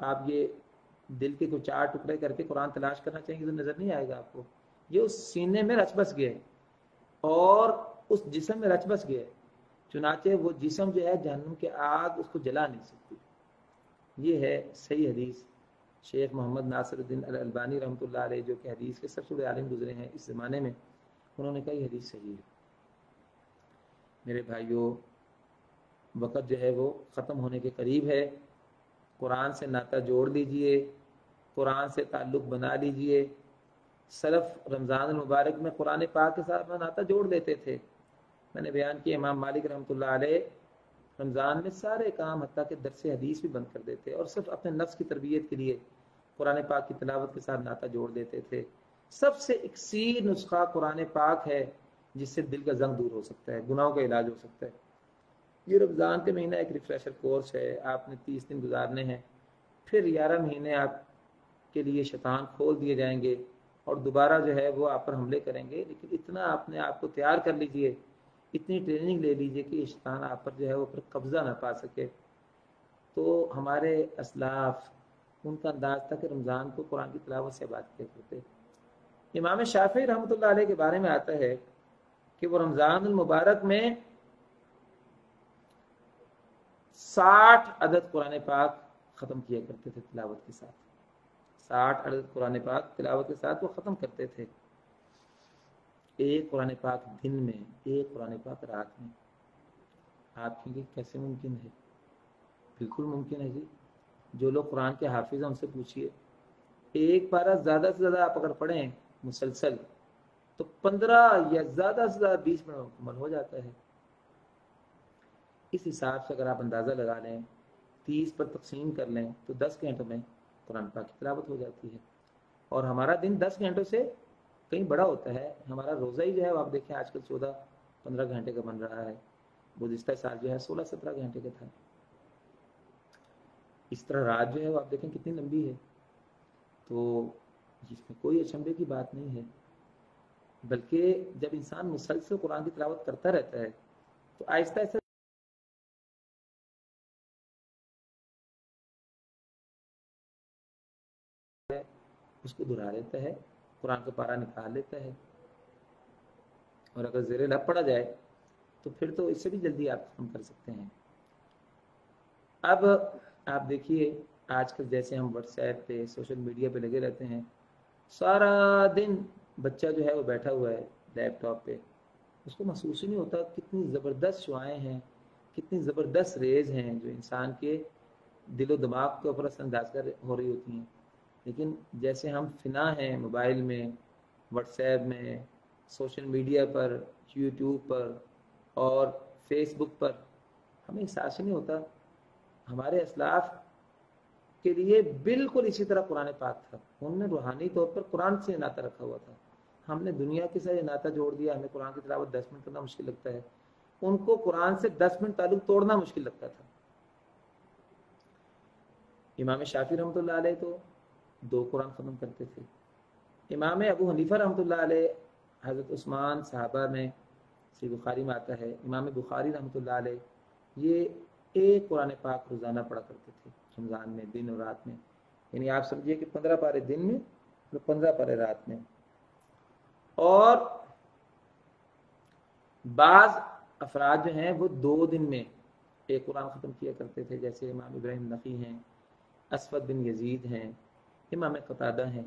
आप ये दिल के कुछ चार टुकड़े करके कुरान तलाश करना चाहेंगे तो नज़र नहीं आएगा आपको। ये उस सीने में रच बस गए और उस जिसम में रच बस गए चुनाचे वो जिसम जो है जहनुम के आग उसको जला नहीं सकती। ये है सही हदीस। शेख मोहम्मद नासरुद्दीन अलबानी रहमत जो कि हदीस के सबसे बड़े आलिम गुजरे हैं इस ज़माने में, उन्होंने कहा हदीस सही है। मेरे भाइयों, वक़्त जो है वो ख़त्म होने के करीब है। कुरान से नाता जोड़ लीजिए कुरान से ताल्लुक़ बना लीजिए। सलफ रमज़ान मुबारक में कुरान पाक के साथ नाता जोड़ लेते थे। मैंने बयान किया, इमाम मालिक रहमत रमज़ान में सारे काम हती के दरस हदीस भी बंद कर देते और सिर्फ़ अपने नफ्स की तरबियत के लिए कुरान पाक की तलावत के साथ नाता जोड़ देते थे। सबसे इकसीर नुस्खा कुरान पाक है, जिससे दिल का जंग दूर हो सकता है, गुनाहों का इलाज हो सकता है। ये रमज़ान के महीना एक रिफ्रेशर कोर्स है, आपने तीस दिन गुजारने हैं, फिर ग्यारह महीने आप के लिए शैतान खोल दिए जाएँगे और दोबारा जो है वो आप पर हमले करेंगे। लेकिन इतना आपने आपको तैयार कर लीजिए, इतनी ट्रेनिंग ले लीजिए कि शैतान आप पर जो है वो फिर कब्जा ना पा सके। तो हमारे असलाफ, उनका अंदाज था कि रमज़ान को कुरान की तलावत से बात किया करते इमाम शाफी रहमत के बारे में आता है कि वो रमज़ान मुबारक में साठ अदद कुरान पाक ख़त्म किया करते थे तिलावत के साथ। साठ अदद कुरान पाक तिलावत के साथ वो ख़त्म करते थे। एक कुरान पाक दिन में, एक कुरान पाक रात में। आप कहेंगे कैसे मुमकिन है? बिल्कुल मुमकिन है जी। जो लोग कुरान के हाफिज हैं, उनसे पूछिए। एक पारा ज़्यादा से ज़्यादा आप अगर पढ़ें मुसलसल तो पंद्रह या ज़्यादा से ज़्यादा बीस मिनट मुकम्मल हो जाता है। इस हिसाब से अगर आप अंदाज़ा लगा लें, तीस पर तकसीम कर लें तो दस घंटों में कुरान पाक की तलावत हो जाती है। और हमारा दिन दस घंटों से कहीं बड़ा होता है। हमारा रोज़ा ही जो है आप देखें, आजकल चौदह पंद्रह घंटे का बन रहा है। गुजशत साल जो है, सोलह सत्रह घंटे का था। इस तरह रात जो है, वो आप देखें, कितनी लंबी है। तो इसमें कोई अचंभे की बात नहीं है। बल्कि जब इंसान मुसलसल कुरान की तलावत करता रहता है तो आहिस्ता आहिस्ता उसको दोहरा लेता है, कुरान का पारा निकाल लेता है। और अगर जेर लब पड़ा जाए तो फिर तो इससे भी जल्दी आप खत्म कर सकते हैं। अब आप देखिए, आजकल जैसे हम व्हाट्सएप पे सोशल मीडिया पे लगे रहते हैं, सारा दिन बच्चा जो है वो बैठा हुआ है लैपटॉप पे। उसको महसूस ही नहीं होता कितनी ज़बरदस्त शुआएँ हैं, कितनी ज़बरदस्त रेज हैं जो इंसान के दिलो दिमाग के ऊपर असरअंदाज कर हो रही होती हैं। लेकिन जैसे हम फिना हैं मोबाइल में व्हाट्सएप में, सोशल मीडिया पर यूट्यूब पर और फेसबुक पर, हमें एहसास नहीं होता। हमारे असलाफ के लिए बिल्कुल इसी तरह कुरान पाक था। उन्होंने रूहानी तौर पर कुरान से नाता रखा हुआ था। हमने दुनिया के साथ नाता जोड़ दिया। हमें कुरान की तलावत दस मिनट करना मुश्किल लगता है। उनको कुरान से दस मिनट ताल्लुक तोड़ना मुश्किल लगता था। इमाम शाफी रहमत तो दो कुरान ख़त्म करते थे। इमाम अबू हनीफ़ा रहमत हज़रत उस्मान साहबा में श्री बुखारी में आता है, इमाम बुखारी रहमत ये एक कुरान पाक रोज़ाना पढ़ा करते थे, रमज़ान में, दिन और रात में। यानी आप समझिए कि पंद्रह पारे दिन में और पंद्रह पारे रात में। और बाज अफराज जो हैं, वो दो दिन में एक कुरान ख़त्म किया करते थे, जैसे इमाम इब्राहिम नफ़ी हैं असफद बिन यजीद हैं इमाम कतादा हैं।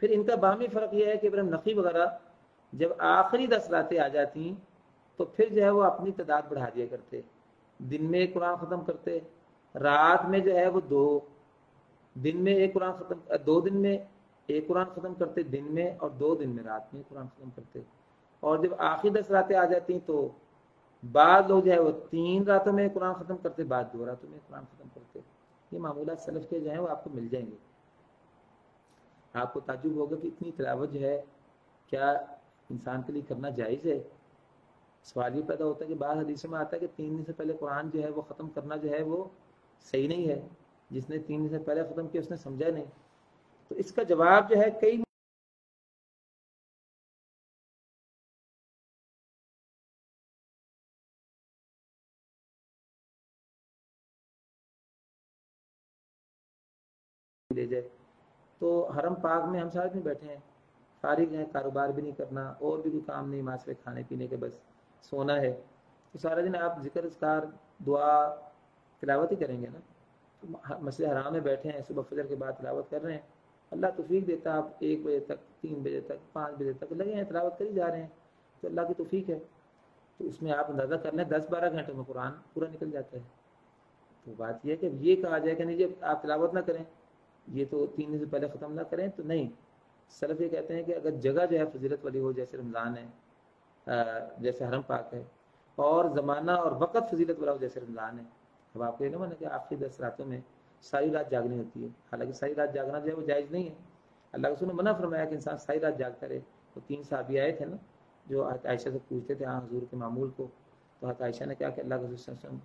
फिर इनका बामी फ़र्क यह है कि इब्राहिम नकी वगैरह जब आखिरी दस रातें आ जाती तो फिर जो है वो अपनी तादाद बढ़ा दिया करते। दिन में एक कुरान ख़त्म करते, रात में जो है वो दो। दिन में एक कुरान ख़त्म दो दिन में एक कुरान ख़त्म करते दिन में और दो दिन में रात में कुरान ख़त्म करते। और जब आखिरी दस रातें आ जाती तो बाद लोग जो है वो तीन रातों में कुरान ख़त्म करते, बाद दो रातों में कुरान ख़त्म करते। ये मामूला सलफ के जो है वो आपको मिल जाएँगे। आपको ताजुब होगा कि इतनी तलावत है, क्या इंसान के लिए करना जायज़ है? सवाल ये पैदा होता है कि बाद हदीसों में आता है कि तीन दिन से पहले कुरान जो है, वो ख़त्म करना जो है, वो सही नहीं है। जिसने तीन दिन से पहले ख़त्म किया, उसने समझा नहीं। तो इसका जवाब जो है, कई तो हरम पाक में हम साथ में बैठे हैं। फारिग हैं कारोबार भी नहीं करना, और भी कोई काम नहीं माशरे खाने पीने के बस। सोना है। तो सारा दिन आप ज़िक्र इसकार दुआ, तिलावत ही करेंगे ना। तो मसले हराम में बैठे हैं, सुबह फजर के बाद तिलावत कर रहे हैं। अल्लाह तोफ़ीक देता आप एक बजे तक, तीन बजे तक, पाँच बजे तक लगे हैं, तिलावत करी जा रहे हैं। तो अल्लाह की तोफ़ीक है। तो उसमें आप अंदाज़ा कर लें, दस बारह घंटे में कुरान पूरा निकल जाता है। तो बात यह है कि ये कहा जाए कि नहीं जब आप तिलावत ना करें। ये तो तीन दिन से पहले ख़त्म ना करें तो नहीं। सलफ ये कहते हैं कि अगर जगह जो है फजीलत वाली हो, जैसे रमज़ान है जैसे हरम पाक है, और ज़माना और वक़्त फजीलत वाला हो, जैसे रमज़ान है। अब आपको ये ना माना कि आखिरी दस रातों में सारी रात जागनी होती है। हालाँकि सारी रात जागना जो है वो जायज़ नहीं है। अल्लाह रसूल ने मना फरमाया कि इंसान सारी रात जागता रहे। तो तीन साहबी आए थे ना, जो आयशा से पूछते थे हाँ हजूर के मामूल को। तो हत आयशा ने कहा कि अल्लाह रसूल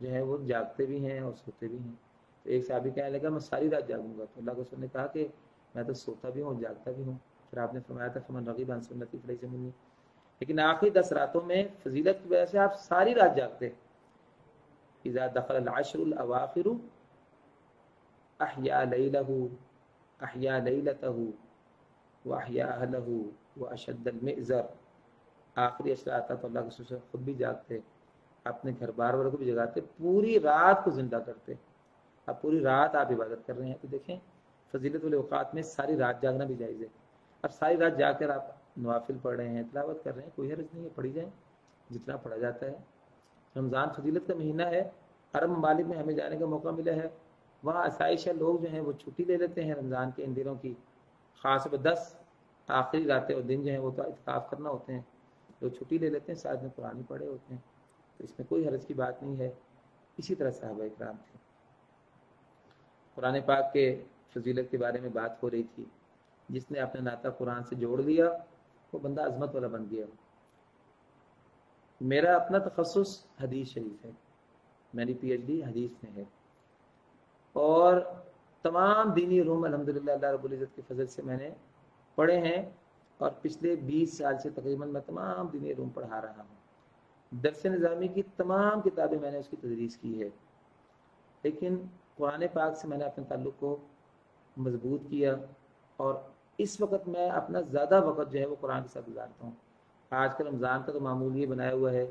जो है वो जागते भी हैं और सोते भी हैं। तो एक साहबी कहने लगा, मैं सारी रात जागूँगा। तो अल्लाह रसूल ने कहा कि मैं तो सोता भी हूँ, जागता भी हूँ। फिर आपने फरमाया था, फमन रगीब सुन्नती फलाई से मुन्नी। लेकिन आखिरी दस रातों में फजीलत की वजह से आप सारी रात जागते। इज़ा दखल अशरुल अवाखिर अहिया लैलहु, अहिया लैलतहु, व अहिया अहलहु, व अशद्दल मिज़र आखिरी अशर आता तो अल्लाह के खुद भी जागते, अपने घर बार वालों को भी जगाते, पूरी रात को ज़िंदा करते। अब पूरी रात आप इबादत कर रहे हैं। तो देखें फजीलत में सारी रात जागना भी जायज़ है। अब सारी रात जाकर आप नवाफिल पढ़ रहे हैं, तलावत कर रहे हैं, कोई हर्ज नहीं है, पढ़ी जाए, जितना पढ़ा जाता है। रमज़ान फजीलत का महीना है, अरब ममालिक में हमें जाने का मौका मिला है। वहाँ आसाइश लोग जो हैं वो छुट्टी ले लेते हैं रमज़ान के इन दिनों की। ख़ास दस आखिरी रातें और दिन जो हैं वो तो इतकाफ़ करना होते हैं। लोग छुट्टी ले लेते हैं साथ में पुरानी पढ़े होते हैं। तो इसमें कोई हरज की बात नहीं है। इसी तरह साहब इक्राम थे। कुरान पाक के फजीलत के बारे में बात हो रही थी। जिसने अपने नाता कुरान से जोड़ लिया, वो बंदा अजमत वाला बन गया। मेरा अपना तखसस हदीस शरीफ है। मेरी पीएचडी हदीस में है। और तमाम दीनी रूम अलहमदिल्ला रबुल्ज़त के फजल से मैंने पढ़े हैं और पिछले 20 साल से तकरीबन मैं तमाम दीनी रूम पढ़ा रहा हूँ। दरस निज़ामी की तमाम किताबें मैंने उसकी तदरीस की है। लेकिन कुरान पाक से मैंने अपने ताल्लुक़ को मज़बूत किया और इस वक्त मैं अपना ज़्यादा वक्त जो है वो कुरान के साथ गुजारता हूँ। आज का रमज़ान का तो मामूल ये बनाया हुआ है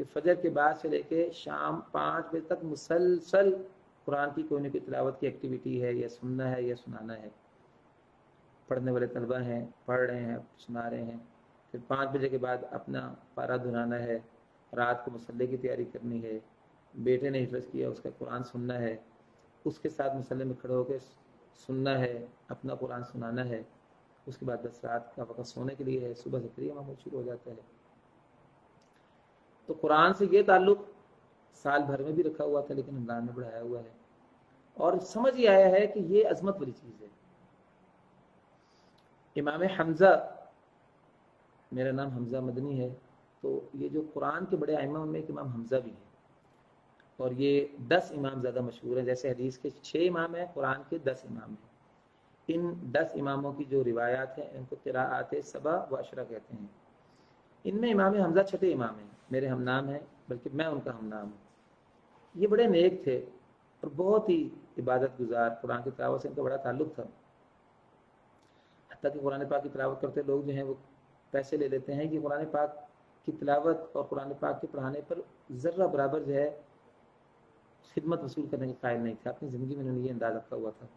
कि फजर के बाद से लेके शाम पाँच बजे तक मुसलसल कुरान की कोई ना कोई तिलावत की एक्टिविटी है, या सुनना है, या सुनाना है। पढ़ने वाले तलबा हैं, पढ़ रहे हैं, सुना रहे हैं। फिर पाँच बजे के बाद अपना पारा धुनाना है, रात को मसल्ले की तैयारी करनी है, बेटे ने हिफ्ज किया, उसका कुरान सुनना है। उसके साथ मसल्ले में खड़े होकर सुनना है, अपना कुरान सुनाना है, उसके बाद दस रात का वक्त सोने के लिए है, सुबह से फिर मामूल शुरू हो जाता है। तो कुरान से ये ताल्लुक साल भर में भी रखा हुआ था, लेकिन रमज़ान में बढ़ाया हुआ है। और समझ ही आया है कि ये अजमत वाली चीज़ है। इमाम हमज़ा, मेरा नाम हमज़ा मदनी है तो ये जो कुरान के बड़े आइमा में एक इमाम हमज़ा भी है। और ये दस इमाम ज़्यादा मशहूर हैं, जैसे हदीस के छः इमाम हैं, कुरान के दस इमाम हैं। इन दस इमामों की जो रिवायात हैं, इनको किरात सबा व अशरा कहते हैं। इनमें इमाम हमजा छठे इमाम हैं, मेरे हम नाम हैं, बल्कि मैं उनका हम नाम हूँ। ये बड़े नेक थे और बहुत ही इबादत गुजार, कुरान की तलावत से इनका बड़ा ताल्लुक था। हती कि कुरान पाक की तलावत करते लोग जो हैं, वो पैसे ले लेते हैं कि कुरान पाक की तलावत और कुरान पाक के पढ़ाने पर ज़र्रा बराबर जो है खिदमत वसूल करने के कायल नहीं थे। अपनी ज़िंदगी में उन्होंने ये अंदाज़ रखा हुआ था।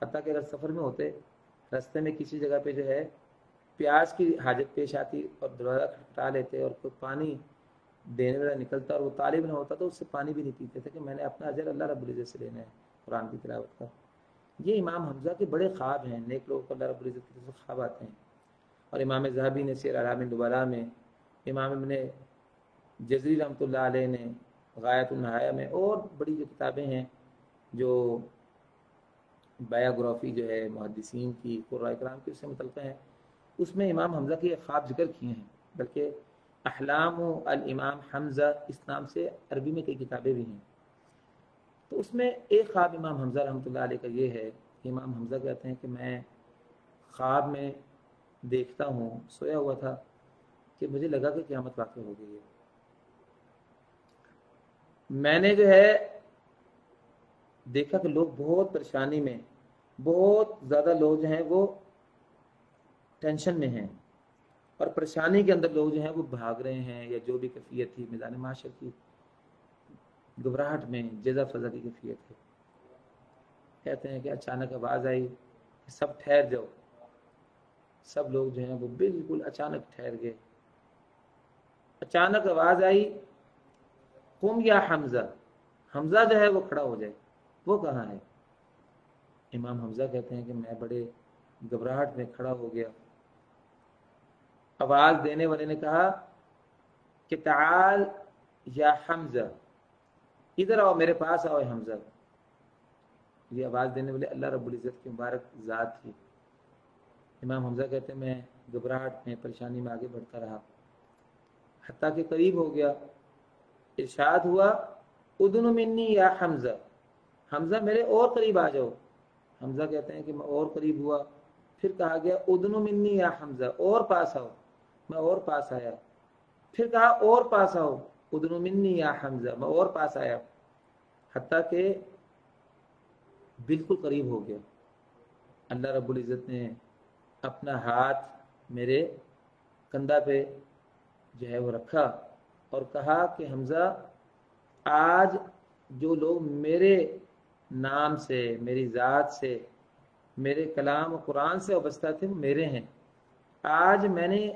हती कि अगर सफ़र में होते, रास्ते में किसी जगह पे जो है, प्याज की हाजत पेश आती और दरवाज़ा खटखटा लेते और कोई पानी देने वाला निकलता और वो तालिब ना होता तो उससे पानी भी नहीं पीते थे कि मैंने अपना अजर अल्लाह रबुल्ज़त से लेना है, कुरान की तिलावत का। ये इमाम हमजा के बड़े ख्वाब हैं, नेक लोगों को अल्लाह रबुल्ज़त की तरफ़ ख्वाब आते हैं। और इमाम जहाबी ने शेर आराम दुबारा में, इमाम ने जजरी रमत ने गायतुलनहाया में और बड़ी जो किताबें हैं, जो बायोग्राफी जो है मुहदसिन की कुरान की, उससे मुतल हैं। उसमें इमाम हमज़ा के ख्वाब ज़िक्र किए हैं, बल्कि अहलाम इमाम हमज़ा इस नाम से अरबी में कई किताबें भी हैं। तो उसमें एक ख्वाब इमाम हमज़ा रहमत का ये है कि इमाम हमज़ा कहते हैं कि मैं ख्वाब में देखता हूँ, सोया हुआ था कि मुझे लगा कि क़्यामत वाक़ हो गई है। मैंने जो है देखा कि लोग बहुत परेशानी में, बहुत ज़्यादा लोग जो हैं वो टेंशन में हैं और परेशानी के अंदर लोग जो हैं वो भाग रहे हैं या जो भी कैफियत थी मैदान माशर की, घबराहट में, जजा फजा की कैफियत है। कहते हैं कि अचानक आवाज़ आई सब ठहर जाओ। सब लोग जो हैं वो बिल्कुल अचानक ठहर गए। अचानक आवाज़ आई कुम या हमजा? हमजा जो है वो खड़ा हो जाए। वो कहाँ है? इमाम हमजा कहते हैं कि मैं बड़े घबराहट में खड़ा हो गया। आवाज़ देने वाले ने कहा कि ताल या हमजा। इधर आओ, मेरे पास आओ हमजा। ये आवाज़ देने वाले, अल्लाह रब्बुल इज़्ज़त की मुबारक ज़ात थी इमाम हमजा कहते हैं, मैं घबराहट में, परेशानी में आगे बढ़ता रहा। हती के करीब हो गया। इरशाद हुआ, उदन मिन्नी या हमजा। हमजा मेरे और करीब आ जाओ। हमजा कहते हैं कि मैं और करीब हुआ। फिर कहा गया, उदन मिन्नी या हमजा, और पास आओ। मैं और पास आया। फिर कहा, और पास आओ। उदन मिन्नी या हमजा, मैं और पास आया। हती के बिल्कुल करीब हो गया। अल्लाह रब्बुल इज़्ज़त ने अपना हाथ मेरे कंधा पे जो है वो रखा। और कहा कि हमज़ा, आज जो लोग मेरे नाम से, मेरी ज़ात से, मेरे कलाम और कुरान से वाबस्ता थे, वो मेरे हैं। आज मैंने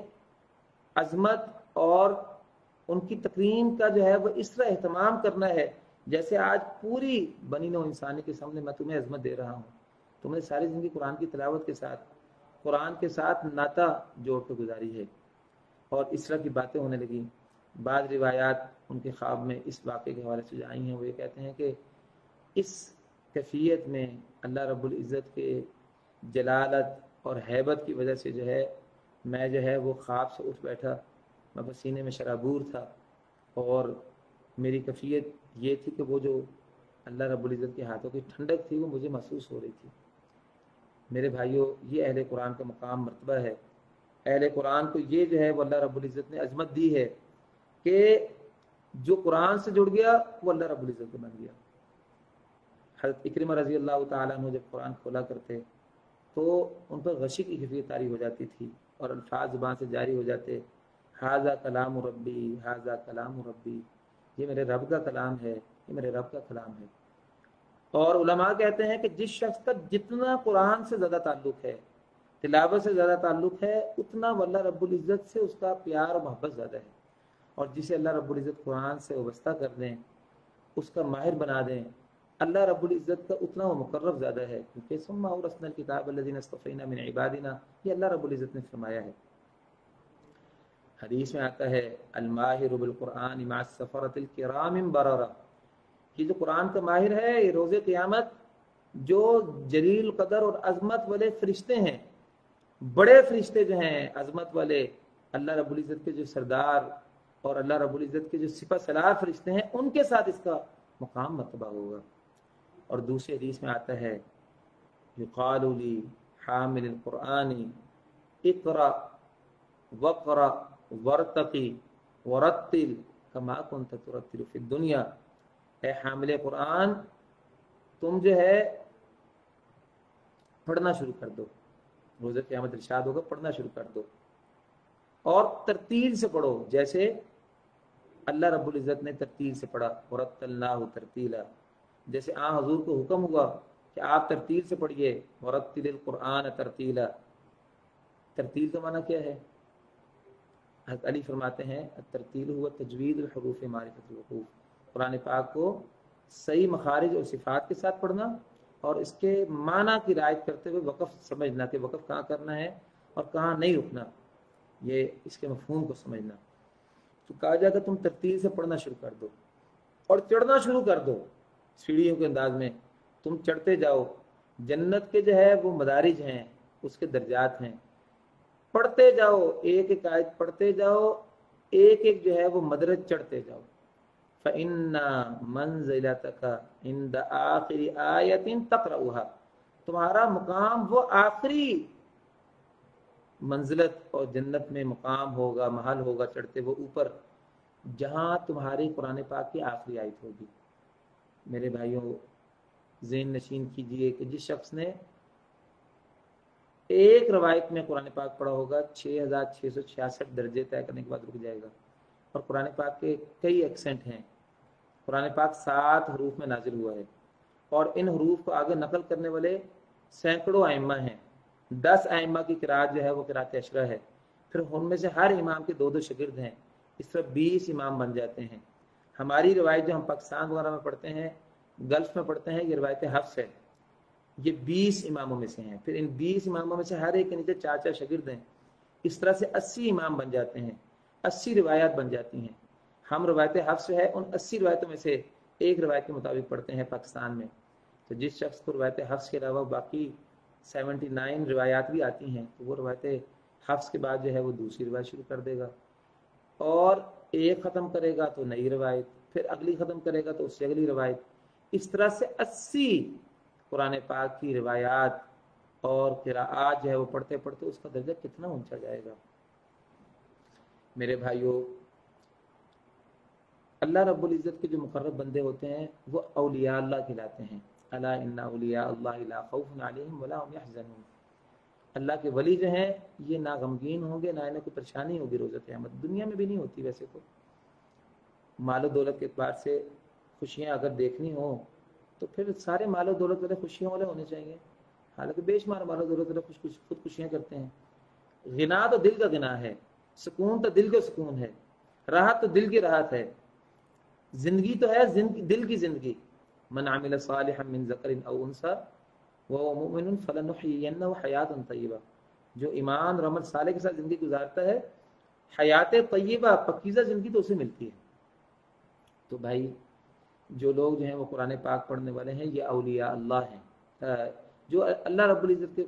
अजमत और उनकी तकरीम का जो है, वो इस तरह अहतमाम करना है, जैसे आज पूरी बनी नो इंसानी के सामने मैं तुम्हें अजमत दे रहा हूँ। तुमने सारी ज़िंदगी कुरान की तलावत के साथ, कुरान के साथ नाता जोड़ कर गुजारी है, और इस तरह की बातें होने लगी। बाद रिवायात उनके ख्वाब में इस वाक़े के हवाले से आई हैं, वो ये कहते हैं कि इस कैफियत में अल्लाह रब्बुल इज़्ज़त के जलालत और हैबत की वजह से जो है, मैं जो है वो ख्वाब से उठ बैठा, मैं पसीने में शराबूर था और मेरी कैफियत ये थी कि वो जो अल्लाह रब्बुल इज़्ज़त के हाथों की ठंडक थी, वो मुझे महसूस हो रही थी। मेरे भाइयों, ये अहल कुरान का मकाम मरतबा है। अहल कुरान को ये जो है वो अल्लाह रब्बुल इज़्ज़त ने अजमत दी है कि जो कुरान से जुड़ गया, वो अल्लाह रब्बुल इज़्ज़त बन गया। हज़रत इक्रमा रज़ी अल्लाह तु जब कुरान खोला करते तो उन पर गशी की कैफियत तारी हो जाती थी और अल्फाज ज़ुबान से जारी हो जाते, हाजा कलाम रब्बी, हाजा कलाम रब्बी, ये मेरे रब का कलाम है, ये मेरे रब का कलाम है। और उलमा कहते हैं कि जिस शख्स का जितना कुरान से ज़्यादा ताल्लुक है, तिलावत से ज़्यादा ताल्लुक है, उतना वल्ला रब्बुल इज़्ज़त से उसका प्यार और मोहब्बत ज़्यादा है। और जिसे अल्लाह रब्बुल इज़्ज़त कुरान से वाबस्ता कर दें, उसका माहिर बना दें। अल्लाह रब्बुल इज़्ज़त का उतना वो मुकर्रब ज़्यादा है, क्योंकि सुम्मा और रसन किताब अल्लाजीना मिन इबादिना, ये अल्लाह रब्बुल इज़्ज़त ने फरमाया है। हदीस में आता है अलमाहिरकुरान सफ़रतराम बररा। ये जो कुरान का माहिर है, ये रोज़ क़ियामत, जो जलील कदर और अजमत वाले फरिश्ते हैं, बड़े फरिश्ते जो हैं, अजमत वाले, अल्लाह रब्बुल इज़्ज़त के जो सरदार और अल्लाह रब्बुल इज़्ज़त के जो सिपा सलार फरिश्ते हैं, उनके साथ इसका मुकाम मतबा होगा। और दूसरे हदीस में आता है, युकाली हामिल कुरानी इकरा वक़रा वरतकी वरतिल कमा कुन तुरतिल दुनिया। ए हामिल कुरान तुम जो है, पढ़ना शुरू कर दो। रोज़ क़यामत इरशाद होगा, पढ़ना शुरू कर दो। और तरतील से पढ़ो, जैसे अल्लाह रब्बुल इज़्ज़त ने तरतील से पढ़ा वरतल्लाहु तरतीला। जैसे आ हजूर को हुक्म हुआ कि आप तरतील से पढ़िए वरतिल कुरान तरतीला। तरतील का माना क्या है? अली फरमाते हैं तरतील हुआ तजवीद हरूफ मारिफतूफ़ कुरान पाक को सही मखारिज और सिफात के साथ पढ़ना और इसके माना की रायत करते हुए वक़फ़ समझना कि वक़फ़ कहाँ करना है और कहाँ नहीं रुकना। ये इसके मफहूम को समझना। तो कहा जाएगा तुम तरतील से पढ़ना शुरू कर दो और चढ़ना शुरू कर दो सीढ़ियों के अंदाज में। तुम चढ़ते जाओ। जन्नत के जो है, वो मदारिज हैं, उसके दर्जात हैं। पढ़ते जाओ, एक एक आयत पढ़ते जाओ, एक एक जो है, वो मदरज चढ़ते जाओ। फ़िन्ना मंजिला तक इन द आखिरी आयतिन तक तुम्हारा मुकाम वो आखिरी मंजिलत और जन्नत में मुकाम होगा, महल होगा चढ़ते वो ऊपर, जहाँ तुम्हारी कुरान पाक की आखिरी आयत होगी। मेरे भाइयों, जेन नशीन कीजिए कि जिस शख्स ने एक रवायत में कुरान पाक पढ़ा होगा छः हज़ार छः सौ छियासठ दर्जे तय करने के बाद रुक जाएगा। और कुरान पाक के कई एक्सेंट हैं। कुरान पाक सात हरूफ में नाजिल हुआ है। और इन हरूफ को आगे नकल करने वाले सैकड़ों आयमा हैं। दस आयमा की किरात जो है, वो किरात अशरा है। फिर उनमें से हर इमाम के दो दो शगिर्द हैं। इस तरह बीस इमाम बन जाते हैं। हमारी रवायत जो हम पाकिस्तान वगैरह में पढ़ते हैं, गल्फ में पढ़ते हैं, ये रवायत हफ्स है। ये बीस इमामों में से हैं। फिर इन बीस इमामों में से हर एक के नीचे चार चार शगिर्द हैं। इस तरह से अस्सी इमाम बन जाते हैं। अस्सी रिवायात बन जाती हैं। हम रवायत हफ्स है, उन अस्सी रवायतों में से एक रवायत के मुताबिक पढ़ते हैं पाकिस्तान में। तो जिस शख्स को रवायत हफ्स के अलावा बाकी सेवेंटी नाइन रिवायात भी आती हैं तो वो रवायत हफ्स के बाद जो है वो दूसरी रिवायत शुरू कर देगा। और एक ख़त्म करेगा तो नई रवायत, फिर अगली ख़त्म करेगा तो उससे अगली रवायत। इस तरह से अस्सी कुरान पाक की रिवायात और फिर आज जो है वो पढ़ते पढ़ते उसका दर्जा कितना ऊँचा जाएगा। मेरे भाइयों, अल्लाह रब्बुल इज़्ज़त के जो मुकर्रब बंदे होते हैं, वो अलिया अल्लाह कहलाते हैं। अल्लाह के वली जो हैं, ये ना गमगीन होंगे, ना इन्हें कोई परेशानी होगी रोज़ क़यामत। दुनिया में भी नहीं होती वैसे तो। मालो दौलत के अतबार से खुशियाँ अगर देखनी हो तो फिर सारे मालो दौलत वाले खुशियों वाले होने चाहिए। हालाँकि बेशुमार मालो दौलत वाले खुश खुद खुशियाँ करते हैं। गिना तो दिल का गिना है, सुकून तो दिल का सुकून है, राहत तो दिल की राहत है। ज़िंदगी तो है दिल की ज़िंदगी। मन आमिल मिन ज़करिन अव उनसा व मुमिन फलनुहयिन्नहु हयातन तय्यबा जो ईमान रमल साले के साथ ज़िंदगी गुजारता है, हयात तय्यबा, पकीज़ा ज़िंदगी तो उसे मिलती है। तो भाई, जो लोग जो हैं वो कुरान पाक पढ़ने वाले हैं, ये अलिया अल्लाह हैं। जो अल्लाह रब्बुल इज़्ज़त के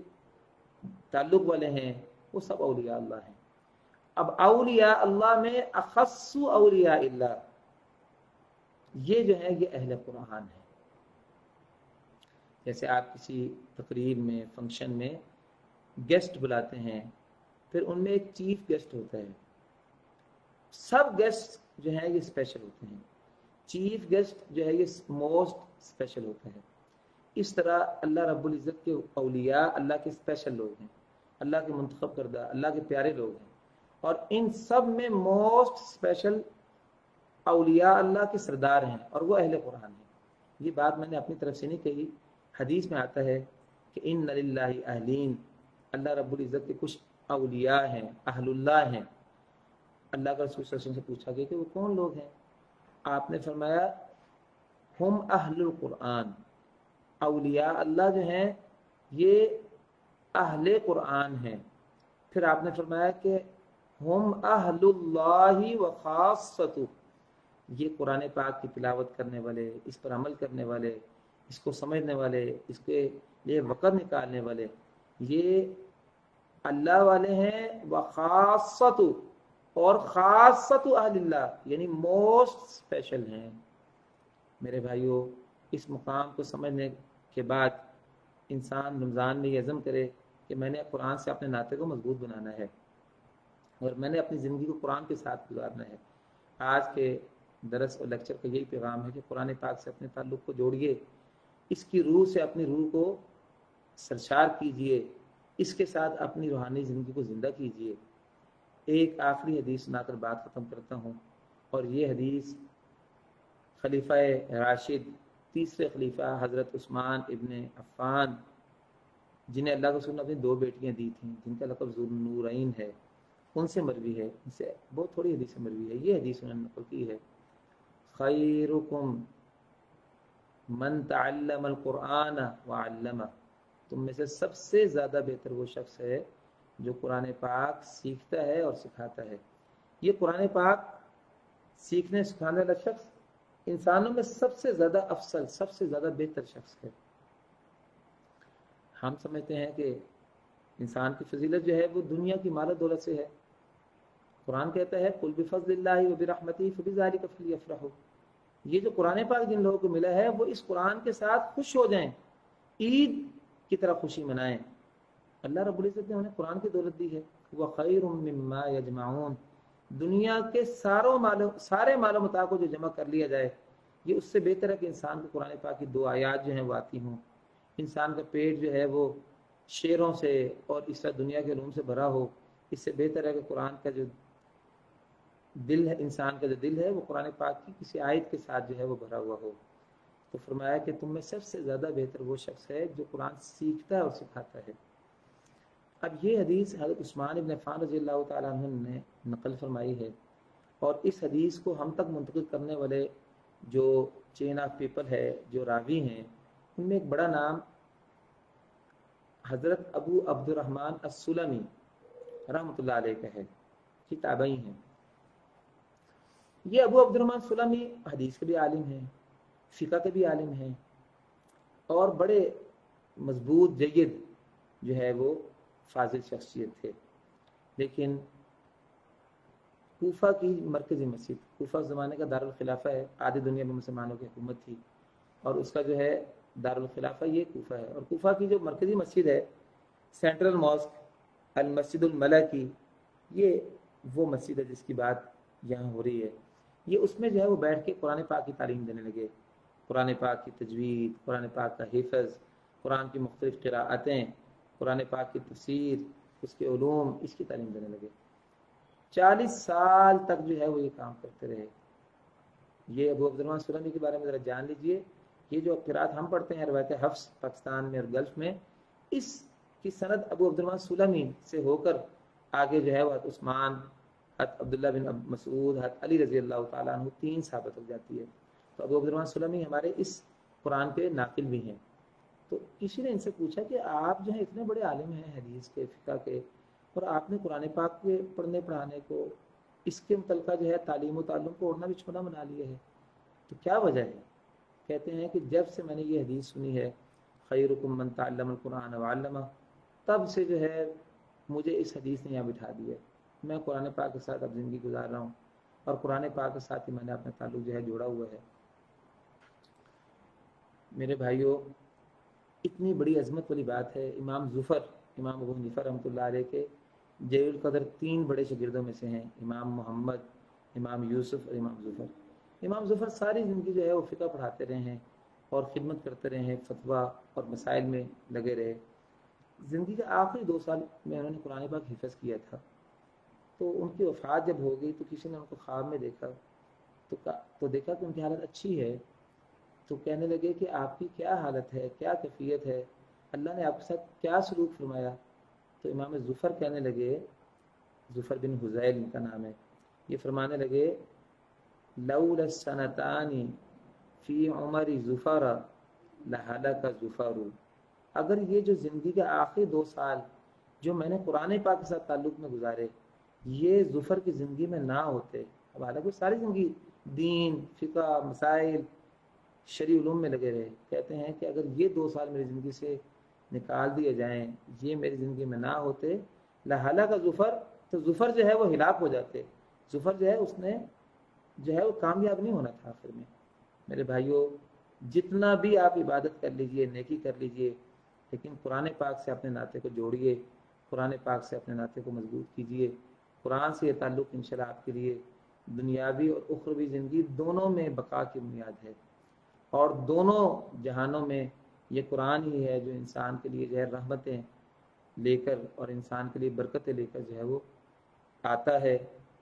ताल्लुक वाले हैं, वो सब अलिया अल्लाह हैं। अब अलिया अल्लाह में अखस्सु अलिया अल्लाह ये जो है, ये अहल कुरान है। जैसे आप किसी तकरीब में फ़ंक्शन में गेस्ट बुलाते हैं, फिर उनमें एक चीफ गेस्ट होता है। सब गेस्ट जो है ये स्पेशल होते हैं। चीफ गेस्ट जो है ये मोस्ट स्पेशल होता है। इस तरह अल्लाह रब्बुल इज़्ज़त के अलिया अल्लाह के स्पेशल लोग हैं। अल्लाह के मंतखब करदा, अल्लाह के प्यारे लोग हैं। और इन सब में मोस्ट स्पेशल अलिया अल्लाह के सरदार हैं और वो अहल कुरान है। ये बात मैंने अपनी तरफ़ से नहीं कही। हदीस में आता है कि इन अहलीन, अल्लाह रब्बुल इज़्ज़त के कुछ अलिया हैं, अहलुल्लाह हैं। अल्लाह का रसूल से पूछा गया कि वो कौन लोग हैं? आपने फरमाया, हम अहलुल कुरान अलिया अल्लाह जो हैं, ये अहले कुरान हैं। फिर आपने फरमाया कि हम अहलुल्लाहि व खासतु ये कुरान पाक की तिलावत करने वाले, इस पर अमल करने वाले इसको समझने वाले, इसके लिए वक़्त निकालने वाले, ये अल्लाह वाले हैं, व खासतु, और ख़ासत अहल्ला यानी मोस्ट स्पेशल हैं। मेरे भाइयों, इस मुकाम को समझने के बाद इंसान रमज़ान में यज़म करे कि मैंने कुरान से अपने नाते को मज़बूत बनाना है, और मैंने अपनी ज़िंदगी को कुरान के साथ गुजारना है। आज के दरस और लेक्चर का यही पैगाम है कि कुरान पाक से अपने ताल्लुक़ को जोड़िए इसकी रूह से अपनी रूह को सरशार कीजिए। इसके साथ अपनी रूहानी ज़िंदगी को ज़िंदा कीजिए। एक आखिरी हदीस सुनाकर बात ख़त्म करता हूँ, और ये हदीस खलीफा राशिद, तीसरे खलीफा हज़रत उस्मान इबन अफ़ान, जिन्हें अल्लाह के ने अपनी दो बेटियाँ दी थी, जिनका लकब नूरइन है। उनसे मरवी है उनसे बहुत थोड़ी हदीस मरवी है। ये हदीस उन्होंने नकल की है। खैरुकुम। मन तल्लम क़ुरान तुम में से सबसे ज़्यादा बेहतर वो शख्स है जो कुरान पाक सीखता है और सिखाता है। ये कुरान पाक सीखने सिखाने वाला शख्स इंसानों में सबसे ज़्यादा अफसल, सबसे ज़्यादा बेहतर शख्स है। हम समझते हैं कि इंसान की फजीलत जो है वो दुनिया की मालत दौलत से है। कुरान कहता है, कुल बिफजल्लाहमती फ़बिज़ाली अफराह ये जो कुरान पाक जिन लोगों को मिला है, वो इस कुरान के साथ खुश हो जाएँ। ईद की तरह खुशी मनाएँ। अल्लाह रबुल्ज़त ने उन्हें कुरान की दौलत दी है। वह खैरमा यजमाउन दुनिया के सारों मालूम सारे मालूम को जो जमा कर लिया जाए, ये उससे बेहतर है कि इंसान को कुरान पाक की दो आयात जो हैं वो आती हों। इंसान का पेट जो है वो शेरों से और इस तरह दुनिया के रूम से भरा हो। इससे बेहतर है कि कुरान का जो दिल है, इंसान का जो दिल है, वो कुरान पाक की किसी आयत के साथ जो है वो भरा हुआ हो। तो फरमाया कि तुम में सबसे ज़्यादा बेहतर वो शख्स है जो कुरान सीखता है और सिखाता है। अब ये हदीस हज़रत उस्मान इबन फ़ान रज़ी अल्लाह ने नकल फरमाई है और इस हदीस को हम तक मुंतकिल करने वाले जो चेन ऑफ़ पीपल है, जो रावी हैं, उनमें एक बड़ा नाम हज़रत अबू अब्दुलरहमान असलमी रहमत का है, कि ताबई हैं। ये अबू अब्दुलरहमान सुलमी हदीस के भी आलिम हैं फ़िका के भी आलिम हैं, और बड़े मज़बूत जयद जो है वो फाजिल शख्सियत थे। लेकिन कोफा की मरकज़ी मस्जिद, कोफा ज़माने का दारुल खिलाफा है, आधी दुनिया में मुसलमानों की हुकूमत थी, और उसका जो है दारुल खिलाफा ये कोफा है। और कोफा की जो मरकज़ी मस्जिद है, सेंट्रल मॉस्क, अल मस्जिद की ये वो मस्जिद है जिसकी बात यहाँ हो रही है। ये उसमें जो है वो बैठ के कुरान पाक की तालीम देने लगे। कुरान पाक की तजवीद, कुरान पाक का हिफज, कुरान की मुख्तलिफ़ किरातें कुरान पाक की तफसीर, उसके ूम इसकी तालीम देने लगे। चालीस साल तक जो है वो ये काम करते रहे। ये अबू अब्दुलमान सुलमी के बारे में ज़रा जान लीजिए ये जो किरात हम पढ़ते हैं, रवायत हफ्स पाकिस्तान में और गल्फ में, इसकी सनद अबू अब्दुलमान सुलमी से होकर आगे जो है वह उस्मान हत अब्दुल्ला बिन अब मसूद, हत अली रज़ी अल्लाह तीन साबित हो जाती है। तो अबू अब्दुलमान सुलमी हमारे इस कुरान के नाकिल भी हैं। तो किसी ने इनसे पूछा कि आप जो है इतने बड़े आलिम हैं हदीस के, फ़िका के, और आपने कुरान पाक के पढ़ने पढ़ाने को, इसके मुतल जो है तालीम तालुम को उड़ना भी छोड़ा बना लिए है। तो क्या वजह है? कहते हैं कि जब से मैंने ये हदीस सुनी है खैरकुमन तालमकुरान वालमा तब से जो है मुझे इस हदीस ने यहाँ बिठा दिया मैं कुरान पाक के साथ अब ज़िंदगी गुजार रहा हूँ और कुरान पाक के साथ ही मैंने अपना ताल्लुक जो है जोड़ा हुआ है। मेरे भाइयों, इतनी बड़ी अजमत वाली बात है। इमाम जुफ़र, इमाम अबू हनीफ़ा रहमत के जैल कदर तीन बड़े शगिर्दों में से हैं। इमाम मोहम्मद, इमाम यूसुफ और इमाम जुफ़र। इमाम जुफ़र सारी ज़िंदगी जो है वो फ़िका पढ़ाते रहे हैं और ख़िदमत करते रहे हैं, फतवा और मसाइल में लगे रहे। ज़िंदगी के आखिरी दो साल में उन्होंने कुरान पाक हिफज किया था। तो उनकी वफात जब हो गई तो किसी ने उनको ख्वाब में देखा तो तो देखा कि उनकी हालत अच्छी है। तो कहने लगे कि आपकी क्या हालत है, क्या कैफियत है? अल्लाह ने आपके साथ क्या सलूक फरमाया? तो इमाम ज़ुफ़र कहने लगे, ज़ुफ़र बिन हुजैल इनका नाम है, ये फरमाने लगे लऊलसनतानी फ़ी उमर ज़ुफ़र लहला का ज़ुफ़र। अगर ये जो ज़िंदगी के आखिरी दो साल जो मैंने कुरान पाक के साथ ताल्लुक़ में गुजारे ये जुफर की ज़िंदगी में ना होते। अब हालाँकि सारी ज़िंदगी दीन फ़िका मसाइल शरी में लगे रहे। कहते हैं कि अगर ये दो साल मेरी ज़िंदगी से निकाल दिए जाएँ, ये मेरी ज़िंदगी में ना होते लहाला का जुफर तो जुफर जो है वो हिलाक हो जाते। जुफर जो है उसने, जो है वो कामयाब नहीं होना था आखिर में। मेरे भाइयों, जितना भी आप इबादत कर लीजिए, नेकी कर लीजिए, लेकिन पुराने पाक से अपने नाते को जोड़िए, पुराने पाक से अपने नाते को मज़बूत कीजिए। कुरान से ताल्लुक़ इन आपके लिए दुनियावी और उखरवी ज़िंदगी दोनों में बका की बुनियाद है। और दोनों जहानों में ये कुरान ही है जो इंसान के लिए जो है रहमतें लेकर और इंसान के लिए बरकतें लेकर जो है वो आता है।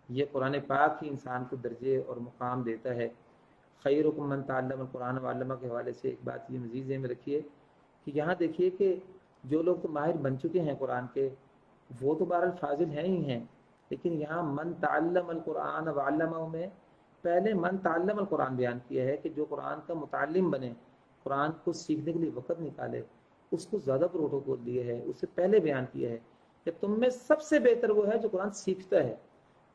ये कुरान पाक ही इंसान को दर्जे और मुकाम देता है। खैर मन तालम कुरान वालमा के हवाले से एक बात ये मजीद में रखिए कि यहाँ देखिए कि जो लोग तो माहिर बन चुके हैं कुरान के, वो तो बहरहाल फाजिल हैं ही हैं। लेकिन यहाँ मन ताल्लम कुरान वालमा में पहले मन ताल्लम कुरान बयान किया है कि जो कुरान का मुतालिम बने, कुरान को सीखने के लिए वक़्त निकाले, उसको ज़्यादा प्रोटोकॉल दिए है उससे पहले बयान किया है कि तुम में सबसे बेहतर वो है जो कुरान सीखता है।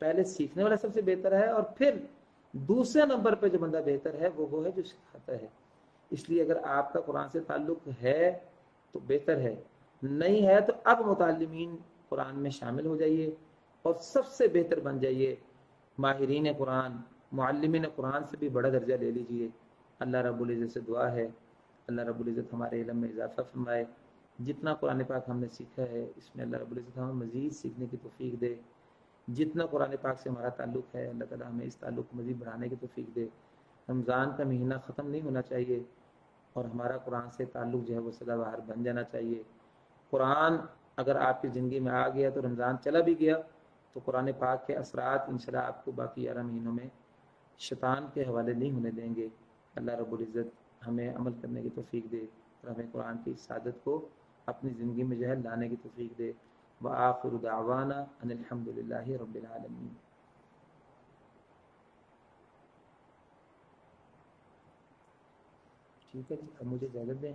पहले सीखने वाला सबसे बेहतर है और फिर दूसरे नंबर पर जो बंदा बेहतर है, वो वो है जो सिखाता है। इसलिए अगर आपका कुरान से ताल्लुक है तो बेहतर है। नहीं है तो अब मुतालमीन कुरान में शामिल हो जाइए। और सबसे बेहतर बन जाइए माहरीन कुरान मालमिन कुरान से भी बड़ा दर्जा ले लीजिए। अल्लाह रब्ज़त से दुआ है। अल्लाह रब्ज़त हमारे इलम में इजाफ़ा फरमाए। जितना कुरान पाक हमने सीखा है, इसमें अल्लाह रब्ज़त हमें मज़ीद सीखने की तोफ़ी दे। जितना कुरान पाक से हमारा ताल्लुक़ है, अल्लाह ताला हमें इस ताल्लुक़ को मज़ीद बढ़ाने की तोफ़ी दे। रमज़ान का महीना ख़त्म नहीं होना चाहिए और हमारा कुरान से ताल्लुक़ जो है वो सदाबहार बन जाना चाहिए। कुरान अगर आपकी ज़िंदगी में आ गया तो रमज़ान चला भी गया तो कुरान पाक के असरात इन आपको बाकी ग्यारह महीनों में शैतान के हवाले नहीं होने देंगे। अल्लाह रब्ज़त हमें अमल करने की तोफ़ी दे और हमें कुरान की सादत को अपनी ज़िंदगी में जो है लाने की तोफ़ी दे। व आखिर दावाना अनिलहमदिल्ला रबालमीन ठीक है जी, अब मुझे इजाज़त दें।